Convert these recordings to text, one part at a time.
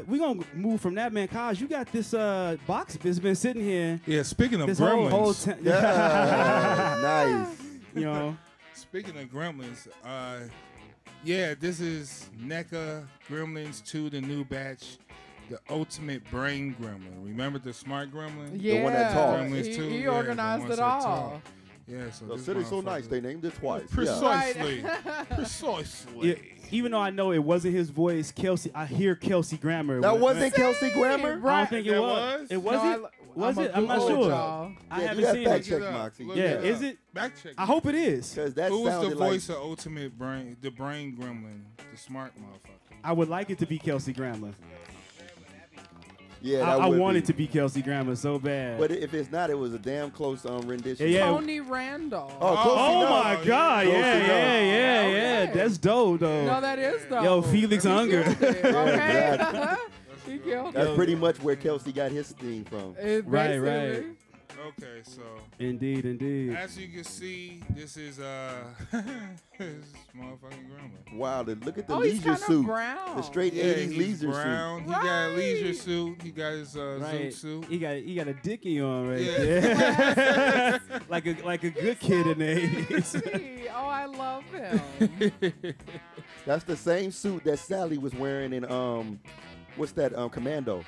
uh, we gonna move from that, man. Cause you got this uh box that's been sitting here. Yeah, speaking of This gremlins, whole time. Yeah, nice. you know. speaking of gremlins, uh, yeah, this is NECA Gremlins 2, the new batch, the ultimate brain gremlin. Remember the smart gremlin? Yeah, one that talks. Gremlins he, too, he yeah, the organized ones it all. talk. Yeah, so The this city's so nice, they named it twice. Precisely. Right. Precisely. Yeah, even though I know it wasn't his voice, Kelsey, I hear Kelsey Grammer. That with- wasn't Kelsey Grammer? I don't think it That was. was? It was No, it? Was I'ma it? I'm not sure. y'all. I Yeah, do haven't that seen fact it. check, Look. Moxie. Look Yeah, it is up. it? Back check. I hope it is. Because that Who was sounded the like voice of Ultimate Brain, the Brain Gremlin, the smart motherfucker? I would like it to be Kelsey Grammer. yeah. I, I would want it to be Kelsey Grammer so bad. But if it's not, it was a damn close um, rendition. Yeah, yeah. Tony Randall. Oh, close oh enough. my God! Close Yeah, enough. yeah, yeah, yeah. That's dope, though. No, that is though. Yo, Felix He Unger. Okay. exactly. he killed That's pretty much where Kelsey got his theme from. It Right, right. Basically- Okay, so Indeed, indeed. as you can see, this is uh, this is motherfucking gremlin. Wow, the, look at the Oh, he's leisure kind suit. brown. The straight Yeah, 80s he's leisure brown. suit. He got a leisure suit. He got his uh, Right. zoot suit. He got he got a dicky on right Yeah. there. like a like a good kid in the 80s. See, oh, I love him. That's the same suit that Sully was wearing in um, what's that um Commando?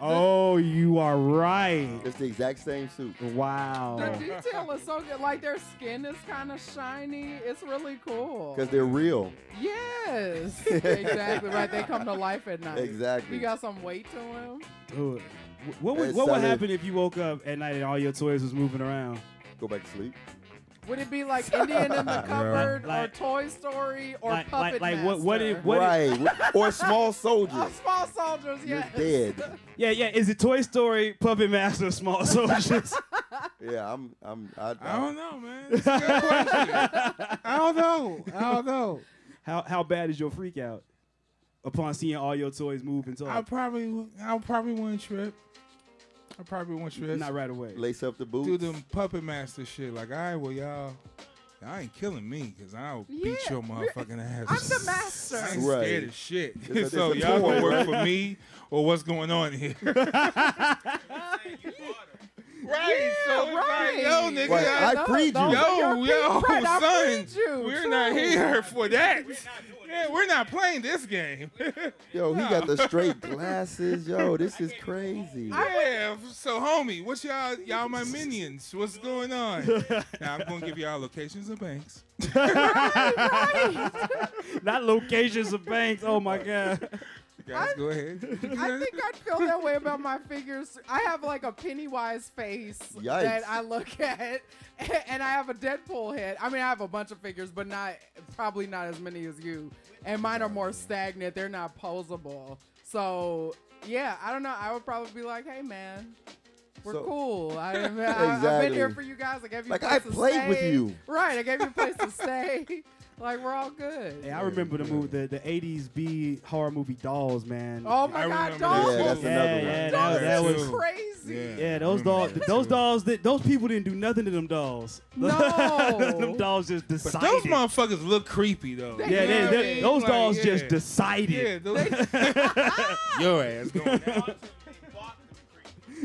Oh, you are right. It's the exact same suit. Wow. The Wow. detail is so good. Like their skin is kind of shiny. It's really cool. Because they're real. Yes, exactly right. They come to life at night. Exactly. You got some weight to them. Dude, What would, It's what would solid. happen if you woke up at night and all your toys was moving around? Go back to sleep. Would it be like Indian in the cupboard Like- or Toy Story or like- Puppet like- like what- what Master? if- What right. or small Oh, soldiers. small soldiers, You're yes. dead. Yeah, yeah. Is it Toy Story, Puppet Master, Small Soldiers? Yeah, I'm. I'm. I, I don't know, man. It's a good question. I don't know. I don't know. how how bad is your freak out upon seeing all your toys move and I talk? probably, I probably wouldn't trip. I probably want you trip. Not right away. lace up the boots. Do them puppet master shit. Like, all right, well, y'all, y'all ain't killing me because I'll beat your motherfucking ass. I'm the master. I ain't Right. scared of shit. It's a- so it's a y'all toy, gonna work for me or what's going on here? right. so it's right. yo, nigga, Right, I- I freed you. Yo, yo, free, I son, freed you. we're not here for that. Yeah, we're not playing this game. Yo, he got the straight glasses. Yo, this is crazy. yeah, so homie, what's y'all y'all my minions? What's going on? now I'm gonna give y'all locations of banks. Not locations of banks. Oh my god. You guys I- go ahead. I think I'd feel that way about my figures. I have like a Pennywise face Yikes. that I look at, and I have a Deadpool head. I mean, I have a bunch of figures, but not probably not as many as you. And mine are more stagnant. They're not posable. So yeah, I don't know. I would probably be like, hey man. We're So- cool. I, I, I've been here for you guys. I gave you Like, place I to played with you. Right. I gave you a place to stay. Like we're all good. Hey, I remember the movie, the, the '80s B horror movie Dolls, man. Oh my I God, remember dolls. that Yeah, that's another yeah, one. yeah, Dolls that, that was. is crazy. Yeah. Yeah, those dolls, those dolls, that, those people didn't do nothing to them dolls. No. them dolls just But decided. those motherfuckers look creepy though. They yeah, they, they- those Like, dolls yeah. just decided. Yeah, those, your ass going down.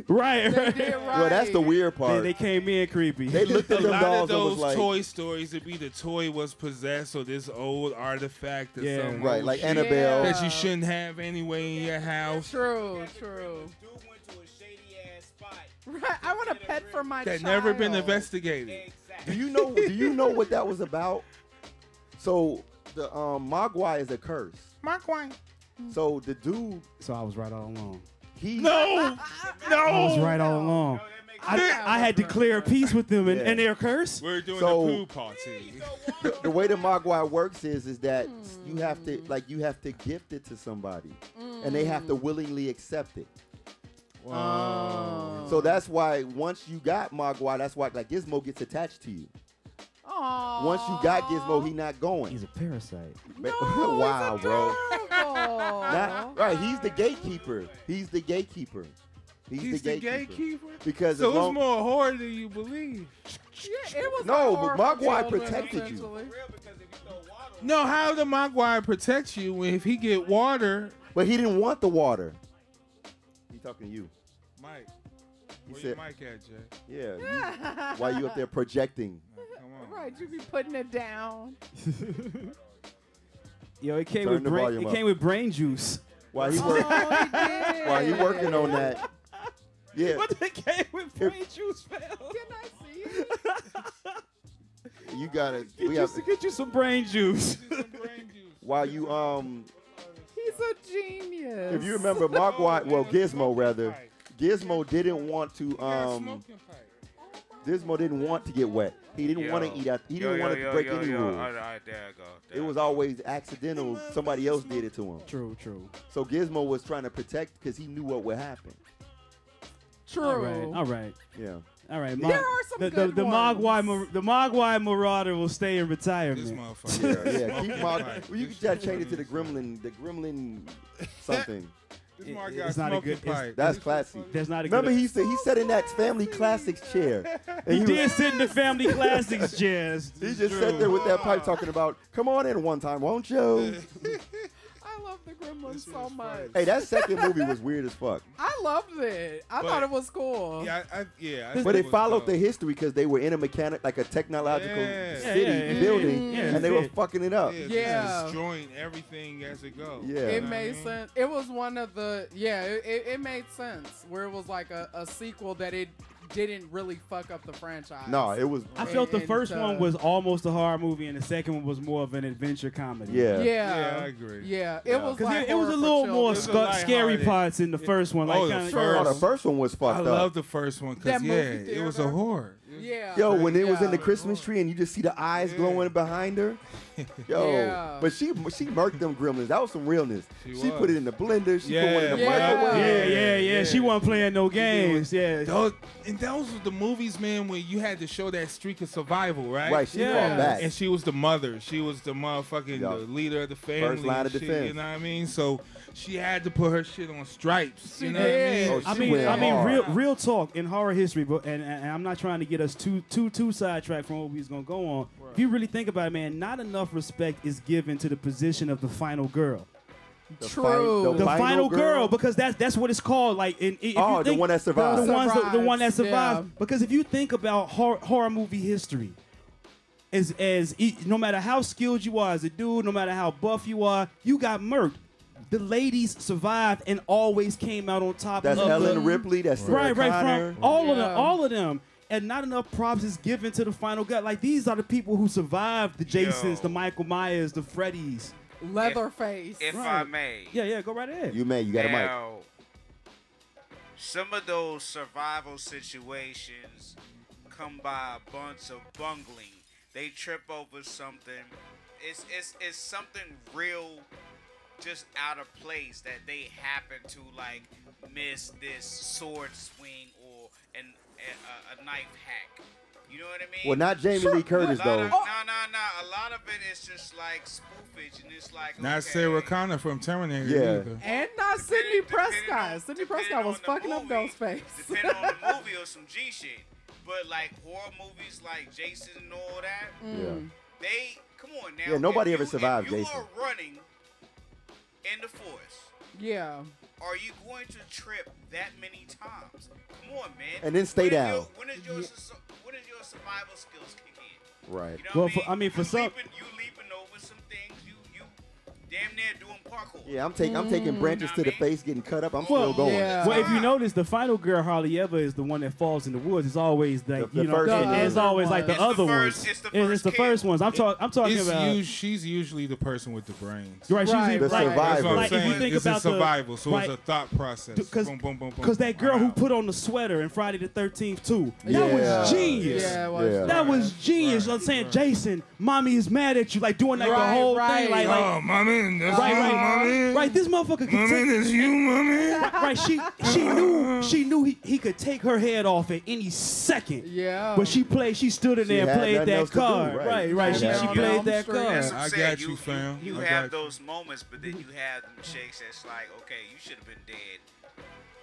Right, They right. did right. Well, that's the weird They, part. they came in creepy. They looked A at them lot of dolls and those was like, Toy Stories would be the toy was possessed or this old artifact or Yeah. something. right, like shit Annabelle. that you shouldn't have anyway in your house. True, true. Dude went to a shady ass spot. Right, I want a pet for my That child. never been investigated. Exactly. Do you know? do you know what that was about? So the um Mogwai is a curse. Mark Wayne. So the dude, so I was right all along. He No, no. I was right all along. I, I had declared peace with them, and, Yeah. and they're cursed. We're doing So- the poo party. the, the way the Mogwai works is is that you have to like you have to gift it to somebody, and they have to willingly accept it. Oh. So that's why once you got Mogwai, that's why like Gizmo gets attached to you. Aw. Once you got Gizmo, he not going. He's a parasite. No, wow, it's bro. Not, right, he's the gatekeeper. He's the gatekeeper. He's, He's the the gatekeeper. gatekeeper. Because So as it's more horror than you believe. Yeah, it was No, a but horrible Mogwai protected you. essentially. Real because if you throw water on No, how the Mogwai protects you if he get water? But he didn't want the water. He talking to you. Mike, He where said, your mic at, Jay? "Yeah." You, why you up there projecting? Come. Right, you be putting it down. Yo, it came Turn with the brain. volume It up. came with brain juice. While he Oh, work, he did. while he working on that. Yeah, What the came with brain juice, fam? Can I see it? you gotta. Get We you, have to, get you some brain juice. Get some brain juice. while you um. He's a genius. If you remember, Mogwai, well, Gizmo rather. Gizmo didn't want to You got a um. Gizmo didn't want to get wet. He didn't want to eat out. He didn't want to break any rules. All right, there I go. It was always accidental. Somebody else did it to him. True, true. So Gizmo was trying to protect because he knew what would happen. True. All right, all right, Yeah. all right. There are some the, good the, the ones. Mogwai, Mar- the Mogwai Marauder will stay in retirement. This motherfucker. Yeah, yeah. Keep Mog. pipe. Well, you This can just shit change it to the. Gremlin, the Gremlin something. This It- motherfucker it's got not a good- it's- pipe. That's classy. funny. There's not a Remember, good. he said he sat in that Family Classics chair. And he was- did sit in the family classics chairs. He just sat there with that pipe talking about, "Come on in one time, won't you?" I love the Gremlins shit so is much. funny. hey, that second movie was weird as fuck. I loved it. I But- thought it was cool. Yeah, I, I, yeah. I But think it was followed dope. the history because they were in a mechanic, like a technological Yeah. city Yeah, yeah, yeah. building, Yeah, and they were fit. fucking it up. Yeah, Yeah. just destroying everything as it goes. Yeah. You know It what I made mean? sense. It was one of the yeah. It, it, it made sense where it was like a, a sequel that it didn't really fuck up the franchise. No, it was. I felt the And, first uh, one was almost a horror movie, and the second one was more of an adventure comedy. Yeah. Yeah, Yeah, I agree. Yeah, it Yeah. was Because like it, it was a horror for little more children. It was a sc- scary lighthearted- parts in the first one. Like Oh, the kinda, first- Oh, the first one was I fucked love up. the first one That because movie yeah, it was a theater. horror. Yeah. Yo, when it was in the Yeah. Christmas tree and you just see the eyes Yeah. glowing behind her. Yo, Yeah. but she she murked them gremlins. That was some realness. She She, put it in the blender. She put one in the Yeah, yeah. microwave. yeah, yeah, yeah, Yeah. She wasn't playing no games. Yeah. Those, and those were the movies, man, where you had to show that streak of survival, right? Right, she Yeah. fought back. And she was the mother. She was the motherfucking the leader of the family. First line of shit, defense. You know what I mean? So she had to put her shit on stripes. You know did. what I mean? Oh, I mean, I mean, hard. real, real talk in horror history, but and, and I'm not trying to get us too, too, too sidetracked from what we was gonna go on. If you really think about it, man, not enough respect is given to the position of the final girl, The True. fi- the final, girl, girl? because that's that's what it's called. Like, in, if Oh, you the one that survived. the ones, that, the one that Survives, survives. yeah. Because if you think about horror, horror movie history, as as e- no matter how skilled you are as a dude, no matter how buff you are, you got murked. The ladies survived and always came out on top. That's of Ellen the, Ripley. That's Sarah right, right, Connor. from all of them, all of them. And not enough props is given to the final gut. Like these are the people who survived the Jasons, Yo. the Michael Myers, the Freddys. Leatherface. If Right. I may. Yeah, yeah, go right ahead. You may. You got a mic. now, some of those survival situations come by a bunch of bungling. They trip over something. It's it's it's something real just out of place that they happen to like miss this sword swing or an a, a, a knife hack. You know what I mean? Well, not Jamie Lee Curtis though. Of, no, no, no. A lot of it is just like spoofage, and it's like Not okay, Sarah Connor from Terminator Yeah. either. and not Sidney Depending- depending Prescott. on- Sidney Prescott was on the fucking up movie, those face. Depending on the movie or some G shit. But like horror movies like Jason and all that, mm. Yeah. they come on now. Yeah, nobody if ever you- survived if you Jason. are running in the forest. Yeah. Are you going to trip that many times? Come on, man. And then stay When is down. Your, when is your su- when is your survival skills kick in? Right. You know Well, what for- I mean, for you some- leaping, you leaping damn near doing parkour. Yeah, I'm taking I'm taking mm. branches to the face, getting cut up. I'm Well, still going. yeah. Well, if you ah. notice, the final girl hardly ever is the one that falls in the woods. It's always like The- the you know, first it- one. it's always like the It's the other first- ones. it's the It's first the first ones. I'm talking. I'm talking It's about. us- she's usually the person with the brains. Right, she's Right, in- The like, survivor. That's what I'm Like, if you think it's about a survival, the, so right, it's a thought process. Because boom, boom, boom, boom. because that girl I'm who put on the sweater in Friday the Thirteenth too. That Yeah. was genius. Yeah, was. Yeah. That was genius. I'm saying. Jason, mommy is mad at you, like doing like the whole thing, like, like oh, mommy, that's right, you, right, mommy. right. This motherfucker could mommy, take, that's you, mommy. right. She she knew she knew he, he could take her head off at any second. Yeah. But she played. She stood in She there and played that else to do, card. right. Right, right. She, she played that card. That's what I'm I got you, fam. You, I have you. those moments, but then you have them chicks that's like, okay, you should have been dead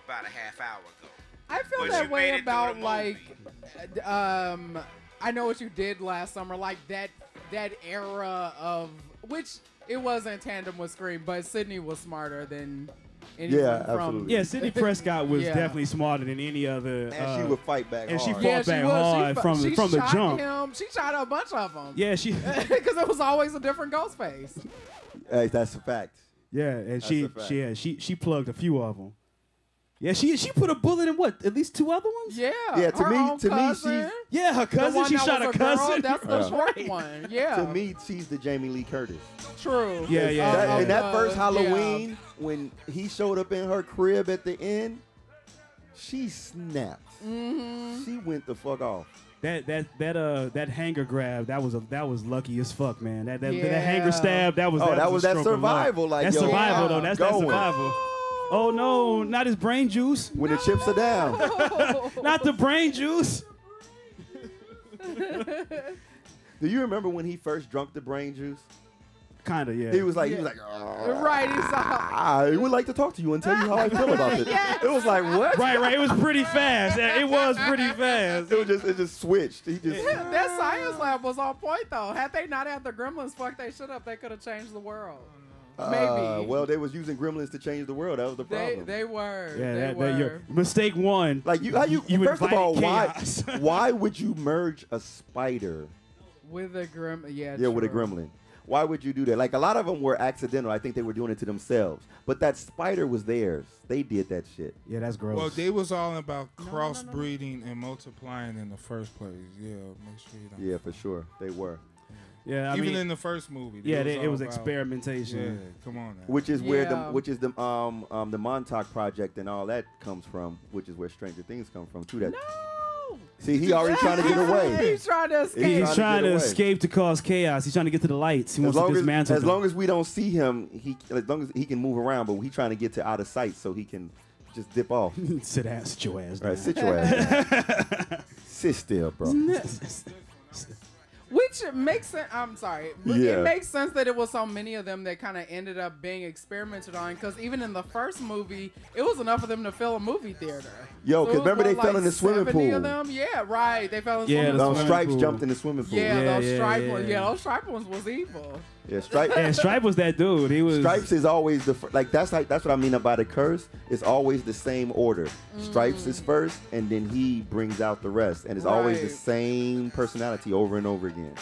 about a half hour ago. I feel But that way made it through about like, um, I know what you did last summer, like that that era of which it was in tandem with Scream, but Sidney was smarter than anyone Yeah, from. absolutely. Yeah, Sidney Prescott was Yeah. definitely smarter than any other. And uh, she would fight back and she hard. fought Yeah, she back was. hard she, from- she from the shot jump. Him. She shot a bunch of them. Yeah, she. because it was always a different ghost face. Hey, that's a fact. Yeah, and she a fact. she yeah, she she plugged a few of them. Yeah, she she put a bullet in what? At least two other ones. Yeah. Yeah, to her me- own to me, cousin, she's- Yeah, her the cousin. one She that shot was a a girl, cousin. That's the Yeah. short one. Yeah. To me, she's the Jamie Lee Curtis. true. Yeah, yeah, That- yeah. in that Uh, first yeah. Halloween, when he showed up in her crib at the end, she snapped. Mm-hmm. She went the fuck off. That that that uh that hanger grab that was a that was lucky as fuck, man. That that, that hanger stab that was Oh, that a was that stroke of survival, like, that's yo, survival I'm though. That's that going. survival. Oh no, not his brain juice. When the chips are down. Not the brain juice. Do you remember when he first drunk the brain juice? Kinda, yeah. He was like, he was like, "Ah, right. He's all, I would like to talk to you and tell you how I feel about it. It was like what? right, right. It was pretty fast. It was pretty fast. It was just it just switched. He just that science lab was on point though. Had they not had the gremlins fuck they shit up, they could have changed the world. Maybe. Uh, well, they was using gremlins to change the world. That was the they problem. they were. Yeah, they that, were. that, your mistake one. like you, how you, You first of all, invited why why would you merge a spider? with a grim. Yeah. Yeah, with a gremlin. Why would you do that? Like a lot of them were accidental. I think they were doing it to themselves. But that spider was theirs. They did that shit. Yeah, that's gross. Well, they was all about no, no. crossbreeding and multiplying in the first place. Yeah, make sure you don't. Yeah, for sure. They were. Yeah, I Even mean, in the first movie. yeah, they, it was about- experimentation. Yeah, come on now. Which is where the which is the um um the Montauk project and all that comes from, which is where Stranger Things come from too. That No. see, he already trying to get away. He's trying to escape. He's He's trying, trying to to escape to cause chaos. He's trying to get to the lights. He As wants to long as, dismantle as them. long as we don't see him, he as long as he can move around, but he's trying to get to out of sight so he can just dip off. sit down, sit your ass All down. right, sit your ass. down. Sit still, bro. Which makes sense. I'm sorry. But Yeah. It makes sense that it was so many of them that kind of ended up being experimented on. Because even in the first movie, it was enough of them to fill a movie theater. Yo, So 'cause it was remember they what, fell in the swimming pool. Of them? Yeah, right. They fell in the Yeah, swimming the Those pool. swimming stripes pool. jumped in the swimming pool. Yeah, Yeah, those yeah, stripe yeah. ones. Yeah, those stripe ones was evil. Yeah, Stripe. And Stripe was that dude. He was Stripes is always the fir- like that's like that's what I mean about a curse. It's always the same order. Stripes is first, and then he brings out the rest, and it's always the Right. same personality over and over again.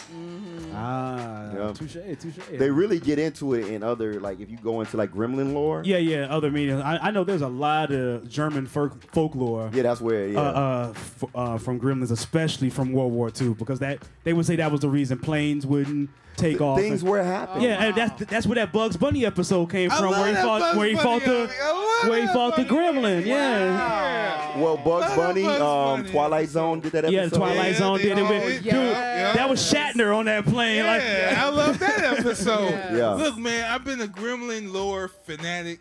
ah, Yeah. touche, touche. They really get into it in other like if you go into like Gremlin lore. yeah, yeah. Other media. I, I know there's a lot of German folk, folklore. yeah, that's where yeah. Uh, uh, f- uh, from Gremlins, especially from World War II, because that they would say that was the reason planes wouldn't take off. Things and- were happening. yeah, and that's that's where that Bugs Bunny episode came from, where he fought Bugs where he Bunny fought the episode. I love where he that fought the gremlin. Yeah, Yeah. Well, Bugs Bunny, Bugs um, Bunny. Twilight Zone did that episode. yeah. Twilight Yeah, Zone did it with yeah. dude. Yeah. That was Shatner on that plane. Like Yeah, I love that episode. Yeah. Yeah. Look, man, I've been a Gremlin lore fanatic.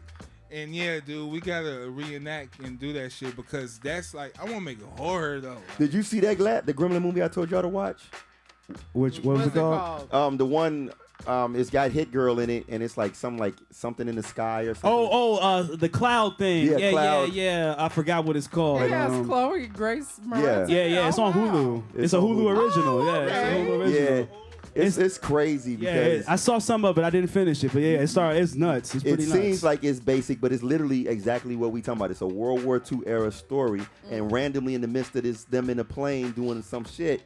And yeah, dude, we gotta reenact and do that shit because that's like I want to make it horror though. Did you see that Glad the Gremlin movie I told y'all to watch? Which what was it called? Um, the one um, it's got Hit Girl in it, and it's like some like something in the sky or something. Oh, oh, uh, the cloud thing. Yeah, Yeah, Cloud. yeah, yeah. I forgot what it's called. It has Um, Chloe Grace Moretz. yeah, yeah. yeah. It's Oh, on. Hulu. It's, It's a Hulu Hulu. original. yeah, it's a. Hulu original. yeah, it's it's crazy Yeah, because it- I saw some of it. I didn't finish it, but yeah, it started. It's nuts. It's it seems nuts. like it's basic, but it's literally exactly what we talking about. It's a World War II era story, and mm. randomly in the midst of this, them in a plane doing some shit,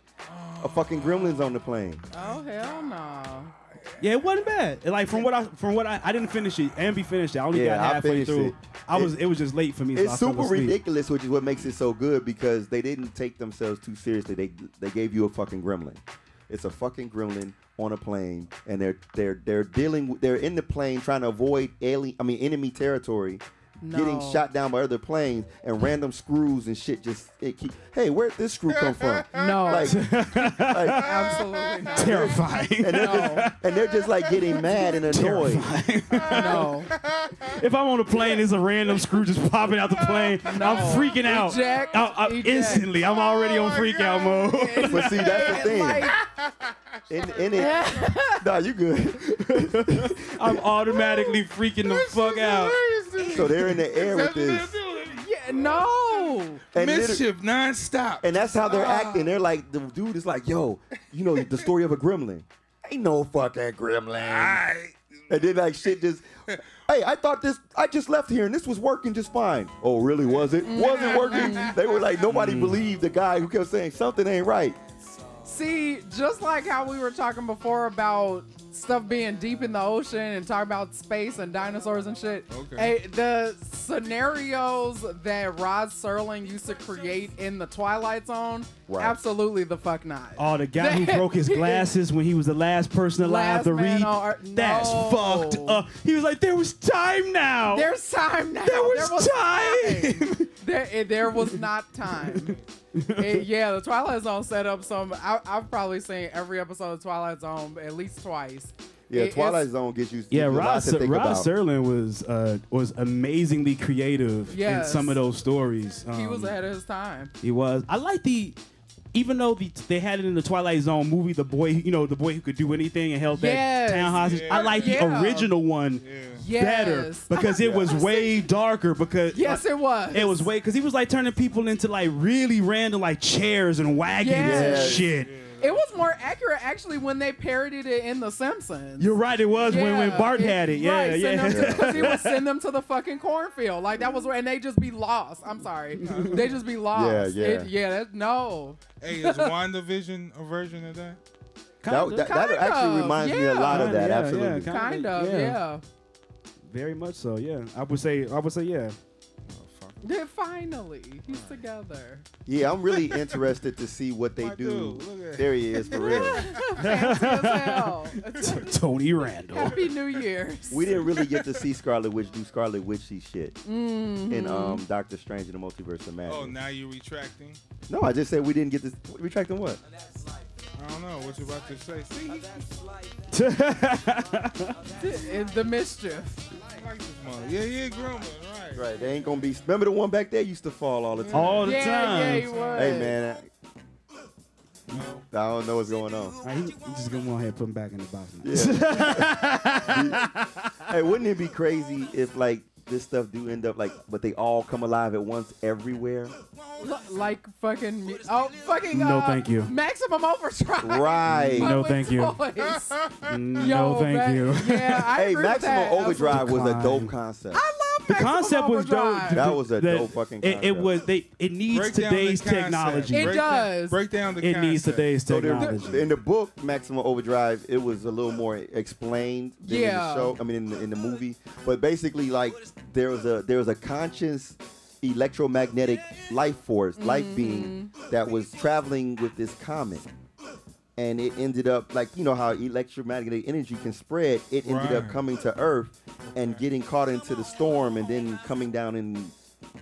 a fucking gremlins on the plane. Oh hell no. yeah, it wasn't bad. Like from what I from what I, I didn't finish it. Ambi finished it. I only Yeah, got halfway finished through. it. I was. It- It was just late for me. It's fell super ridiculous, which is what makes it so good because they didn't take themselves too seriously. They they gave you a fucking gremlin. It's a fucking gremlin on a plane, and they're they're they're dealing. They're in the plane trying to avoid alien. I mean enemy territory. Getting shot down by other planes and random screws and shit. Just it keep. Hey, where'd this screw come from? No. Like, like Absolutely not. Terrifying. and they're, No. just, and they're just like getting mad and annoyed. No. if I'm on a plane, there's a random screw just popping out the plane. I'm freaking out. Eject. I- I- Eject. instantly, I'm already on oh freak out mode. But see, that's the thing. Like, In, in it, nah, you good. I'm automatically freaking the fuck out. So they're in the air with this. yeah, no. And, liter- Mischief nonstop. and that's how they're Ah. acting. They're like, the dude is like, yo, you know, the story of a gremlin. Ain't no fucking gremlin. I, And then like shit just. Hey, I thought this. I just left here and this was working just fine. Oh, really? Was it? Was it working? They were like nobody believed the guy who kept saying something ain't right. See, just like how we were talking before about stuff being deep in the ocean and talk about space and dinosaurs and shit. Okay. Hey, the scenarios that Rod Serling used to create in the Twilight Zone, Right. absolutely the fuck not. Oh, the guy who broke his glasses when he was the last person alive Last to read. on Earth- That's No. fucked up. He was like, there was time now. There's time now. there was, time. There, it- there was not time. It- yeah, the Twilight Zone set up some. I, I've probably seen every episode of Twilight Zone at least twice. Yeah, It- Twilight Zone gets you. yeah, gives you a lot Rod, to think Rod about. Serling was uh, was amazingly creative in some of those stories. He was Um, ahead of his time. He was. I like the. Even though the, they had it in the Twilight Zone movie, the boy, you know, the boy who could do anything and held Yes. that town hostage. Yeah. I like the original one Yeah. Better because it was way darker. Because Yes, it uh, was. It was way because he was like turning people into like really random like chairs and wagons and Yes. shit. It was more accurate actually when they parodied it in The Simpsons. You're right. It was when, when Yeah, Bart had it. Yeah, right, yeah. Because he would send them to the fucking cornfield. Like that was where, and they just be lost. I'm sorry, they just be lost. Yeah, yeah. It- yeah. That, no. Hey, is WandaVision a version of that? That, that, that Kind actually of, reminds me a lot of that. Yeah, absolutely. yeah, Kinda, Kind of. yeah. Yeah. Very much so. Yeah, I would say. I would say yeah. Oh, fuck. Yeah, Finally, he's together. Yeah, I'm really interested to see what they My do. dude, look at- There he is for real. Fancy as hell. Tony Randall. Happy New Year's. We didn't really get to see Scarlet Witch do Scarlet Witchy shit Mm-hmm. in um Doctor Strange in the Multiverse of Madness. Oh, now you're retracting? No, I just said we didn't get to retracting what? I don't know what you're about to say. See, In the mischief. I like this mother. Yeah, yeah, Grumman, right. Right, they ain't gonna be. Remember the one back there used to fall all the time. All the yeah, time. yeah, he was. Hey man, I don't know what's going on. All right, he, he just gonna go ahead and put him back in the box. Yeah. hey, wouldn't it be crazy if like this stuff do end up like, but they all come alive at once everywhere? L- like fucking. Oh, fucking. No, uh, thank you. Maximum Overdrive. Right. No, with thank you. toys. no, Yo, thank ma- you. Yeah, I Hey, agree with Maximum that. Overdrive was a dope concept. I love The concept was dope. That was a The- dope fucking It, it was. They. It needs Break today's technology. It break Down, does. break down the It needs concept. today's So there- technology. in the book, Maximum Overdrive, it was a little more explained than in the show. I mean, in the, in the movie. But basically, like there was a there was a conscious electromagnetic life force, life being mm-hmm. that was traveling with this comet. And it ended up like you know how electromagnetic energy can spread. It ended up coming to Earth and getting caught into the storm, and then coming down and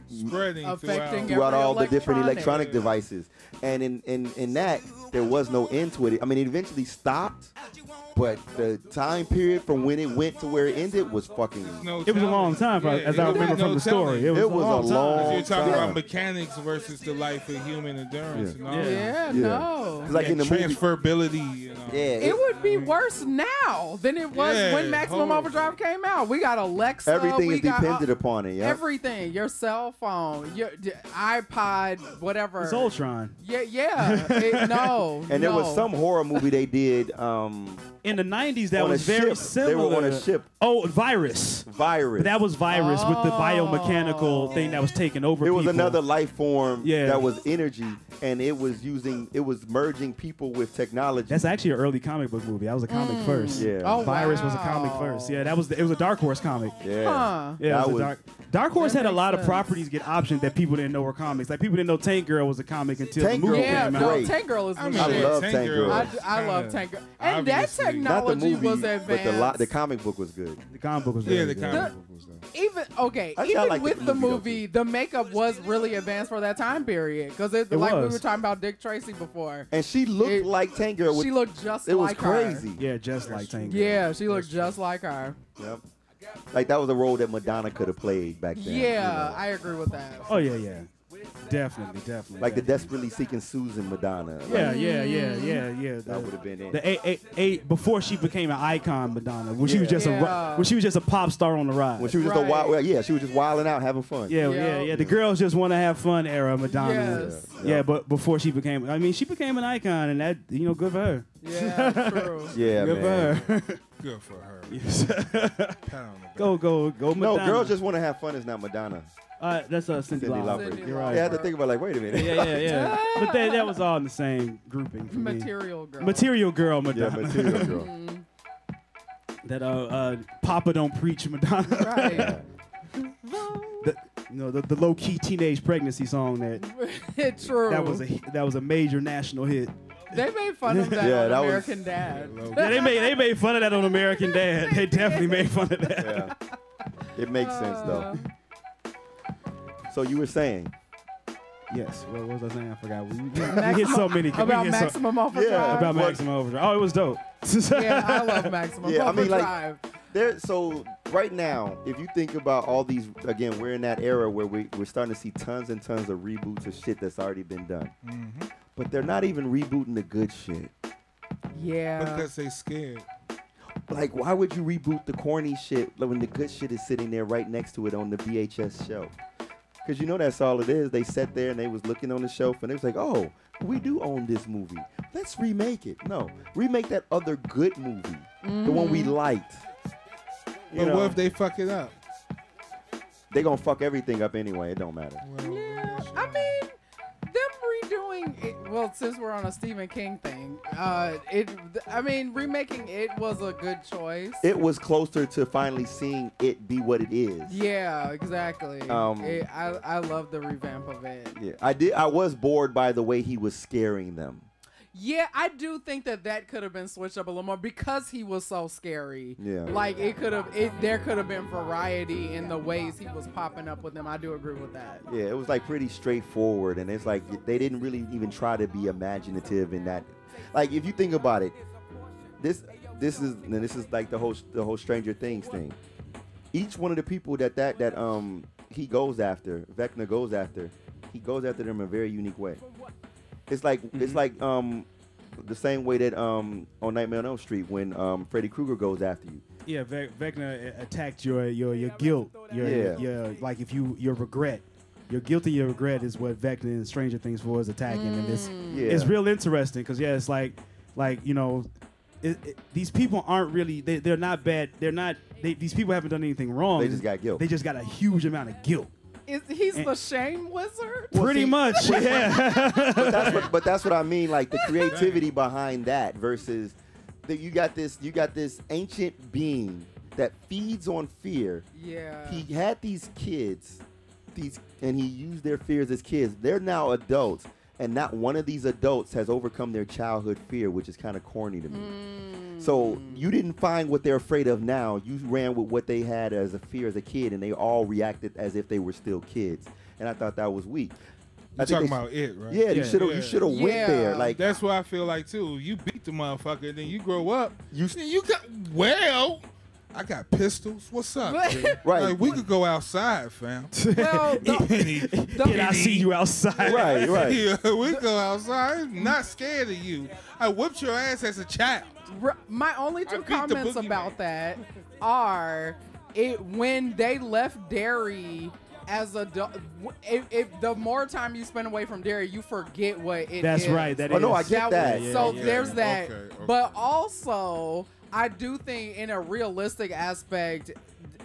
Spreading Affecting throughout. throughout all the different electronic. electronic devices. And in, in, in that, there was no end to it. I mean, it eventually stopped, but the time period from when it went to where it ended was fucking. No It was a long time, Yeah, as I remember was from no the story. It was, It was a long time. long- You're talking time. about mechanics versus the life of human endurance Yeah. and all that. Yeah, Yeah. no. 'Cause like in the And movie, transferability. You know. yeah, It would be worse now than it was Yeah, when Maximum horrible. Overdrive came out. We got Alexa. everything we is got, uh, dependent upon it. Yeah, Everything, your cell phone, your iPod, whatever. It's Ultron. Yeah, yeah. It- no, and there was some horror movie they did. Um, In the '90s, that on was very ship. similar. They were on a ship. Oh, virus. Virus. But that was virus with the Oh. biomechanical thing that was taking over. it was people. another life form Yeah. that was energy, and it was using it was merging people with technology. That's actually an early comic book movie. That was a comic mm. first. Yeah. Oh, Virus was a comic first. Yeah, that was the, it was a Dark Horse comic. yeah. Huh. Yeah, That it was, was- a dark. Dark Horse That had a makes lot of properties get optioned that people didn't know were comics. Like people didn't know Tank Girl was a comic until Tank the movie Girl Yeah, came was no, out. great. Tank Girl is the I mean, shit. love Tank Girl. I, is I love Tank Girl. And that obviously- Not the technology movie, was advanced. but the lot, the comic book was good. The comic book was Yeah, very the good. comic book was though. even okay, I even like with the movie, though, movie, the makeup was really advanced for that time period. Because it, It like we were talking about Dick Tracy before, And she looked It- like Tank Girl. With, she looked just it was like her. crazy. Yeah, just like Tank Girl. Yeah, she looked just like her. Yep. Like that was a role that Madonna could have played back then. you Yeah, know. I agree with that. Oh yeah, yeah. Definitely, definitely. like the desperately seeking Susan Madonna. Like, Yeah, yeah, yeah, yeah, yeah. The, That would have been it. the a, a, a, before she became an icon, Madonna, when she was Yeah. just a when she was just a pop star on the rise. when she was just a wild, well, yeah, she was just wilding out, having fun. yeah, Yeah. yeah, yeah. The girls just want to have fun era Madonna. Yes. Yeah, but before she became, I mean, she became an icon, and that you know, good for her. Yeah, true. Yeah, good man. for her. Good for her. Yes. Pat on the back. go, go, go. No, Madonna. girls just want to have fun. Is not Madonna. Uh, that's uh, Cyndi, Cyndi Lauper. Lauper. Cyndi You're Yeah, right. I had to think about like, wait a minute. Yeah, yeah, yeah. but that, that was all in the same grouping for me. Material girl. Material girl, yeah, Madonna. material girl. That uh, uh, Papa don't preach, Madonna. Right. the, you know, the, the low key teenage pregnancy song that True. that was a that was a major national hit. They made fun of that Yeah, on that was- American Dad. Yeah, they made they made fun of that on American Dad. They definitely made fun of that. Yeah, it makes sense though. Uh, So you were saying, Yes. What was I saying? I forgot. We, we, we Maximum- hit so many. we about hit so- maximum overdrive. Yeah, about What- maximum overdrive. Oh, it was dope. yeah, I love maximum Yeah, I mean, like- there. So right now, if you think about all these, again, we're in that era where we we're starting to see tons and tons of reboots of shit that's already been done. hmm But they're not even rebooting the good shit. yeah. Because they scared. Like, why would you reboot the corny shit when the good shit is sitting there right next to it on the VHS show? Because you know that's all it is. They sat there and they was looking on the shelf and they was like, oh, we do own this movie. Let's remake it. No, remake that other good movie, the one we mm. liked. You But know, what if they fuck it up? they gonna fuck everything up anyway. It don't matter. Well, Yeah, I mean, them redoing it. Well, since we're on a Stephen King thing, uh, it. I mean, remaking it was a good choice. It was closer to finally seeing it be what it is. yeah, exactly. Um, It- I I love the revamp of it. Yeah, I did. I was bored by the way he was scaring them. Yeah, I do think that that could have been switched up a little more because he was so scary. Yeah. Like it could have, it there could have been variety in the ways he was popping up with them. I do agree with that. Yeah, it was like pretty straightforward, and it's like they didn't really even try to be imaginative in that. Like if you think about it, this this is and this is like the whole the whole Stranger Things thing. Each one of the people that that that um he goes after, Vecna goes after, he goes after them in a very unique way. It's like it's like um the same way that um on Nightmare on Elm Street when um Freddy Krueger goes after you. Yeah, Ve- Vecna attacked your your your guilt. Your, Yeah. your like if you your regret. Your guilt and your regret is what Vecna and Stranger Things 4 is attacking, and it's Yeah. it's real interesting because yeah, it's like like you know, it, it, these people aren't really they they're not bad. They're not they, these people haven't done anything wrong. They just got guilt. They just got a huge amount of guilt. Is he's And- the shame wizard? Pretty see- much, yeah. but that's what, but that's what I mean. Like the creativity behind that versus that you got this you got this ancient being that feeds on fear. Yeah. He had these kids, these and he used their fears as kids. They're now adults, and not one of these adults has overcome their childhood fear, which is kind of corny to me. Hmm. So you didn't find what they're afraid of now. You ran with what they had as a fear as a kid, and they all reacted as if they were still kids. And I thought that was weak. You talking they- about it, right? yeah, you should have. Yeah. You should have went there. Like That's what I feel like too. You beat the motherfucker, then you grow up. You- You you got well. I got pistols. What's up? Right. Like, we could go outside, fam. well, the, Any- Can I see you outside? right, right. Yeah, we go outside. I'm not scared of you. I whipped your ass as a child. r- my only two comments boogeyman. about that are it when they left Derry as a if, if the more time you spend away from Derry, you forget what it That's is. right. That Oh, no, I get that. was- so Yeah, there's yeah. that. Okay, okay. But also, I do think in a realistic aspect,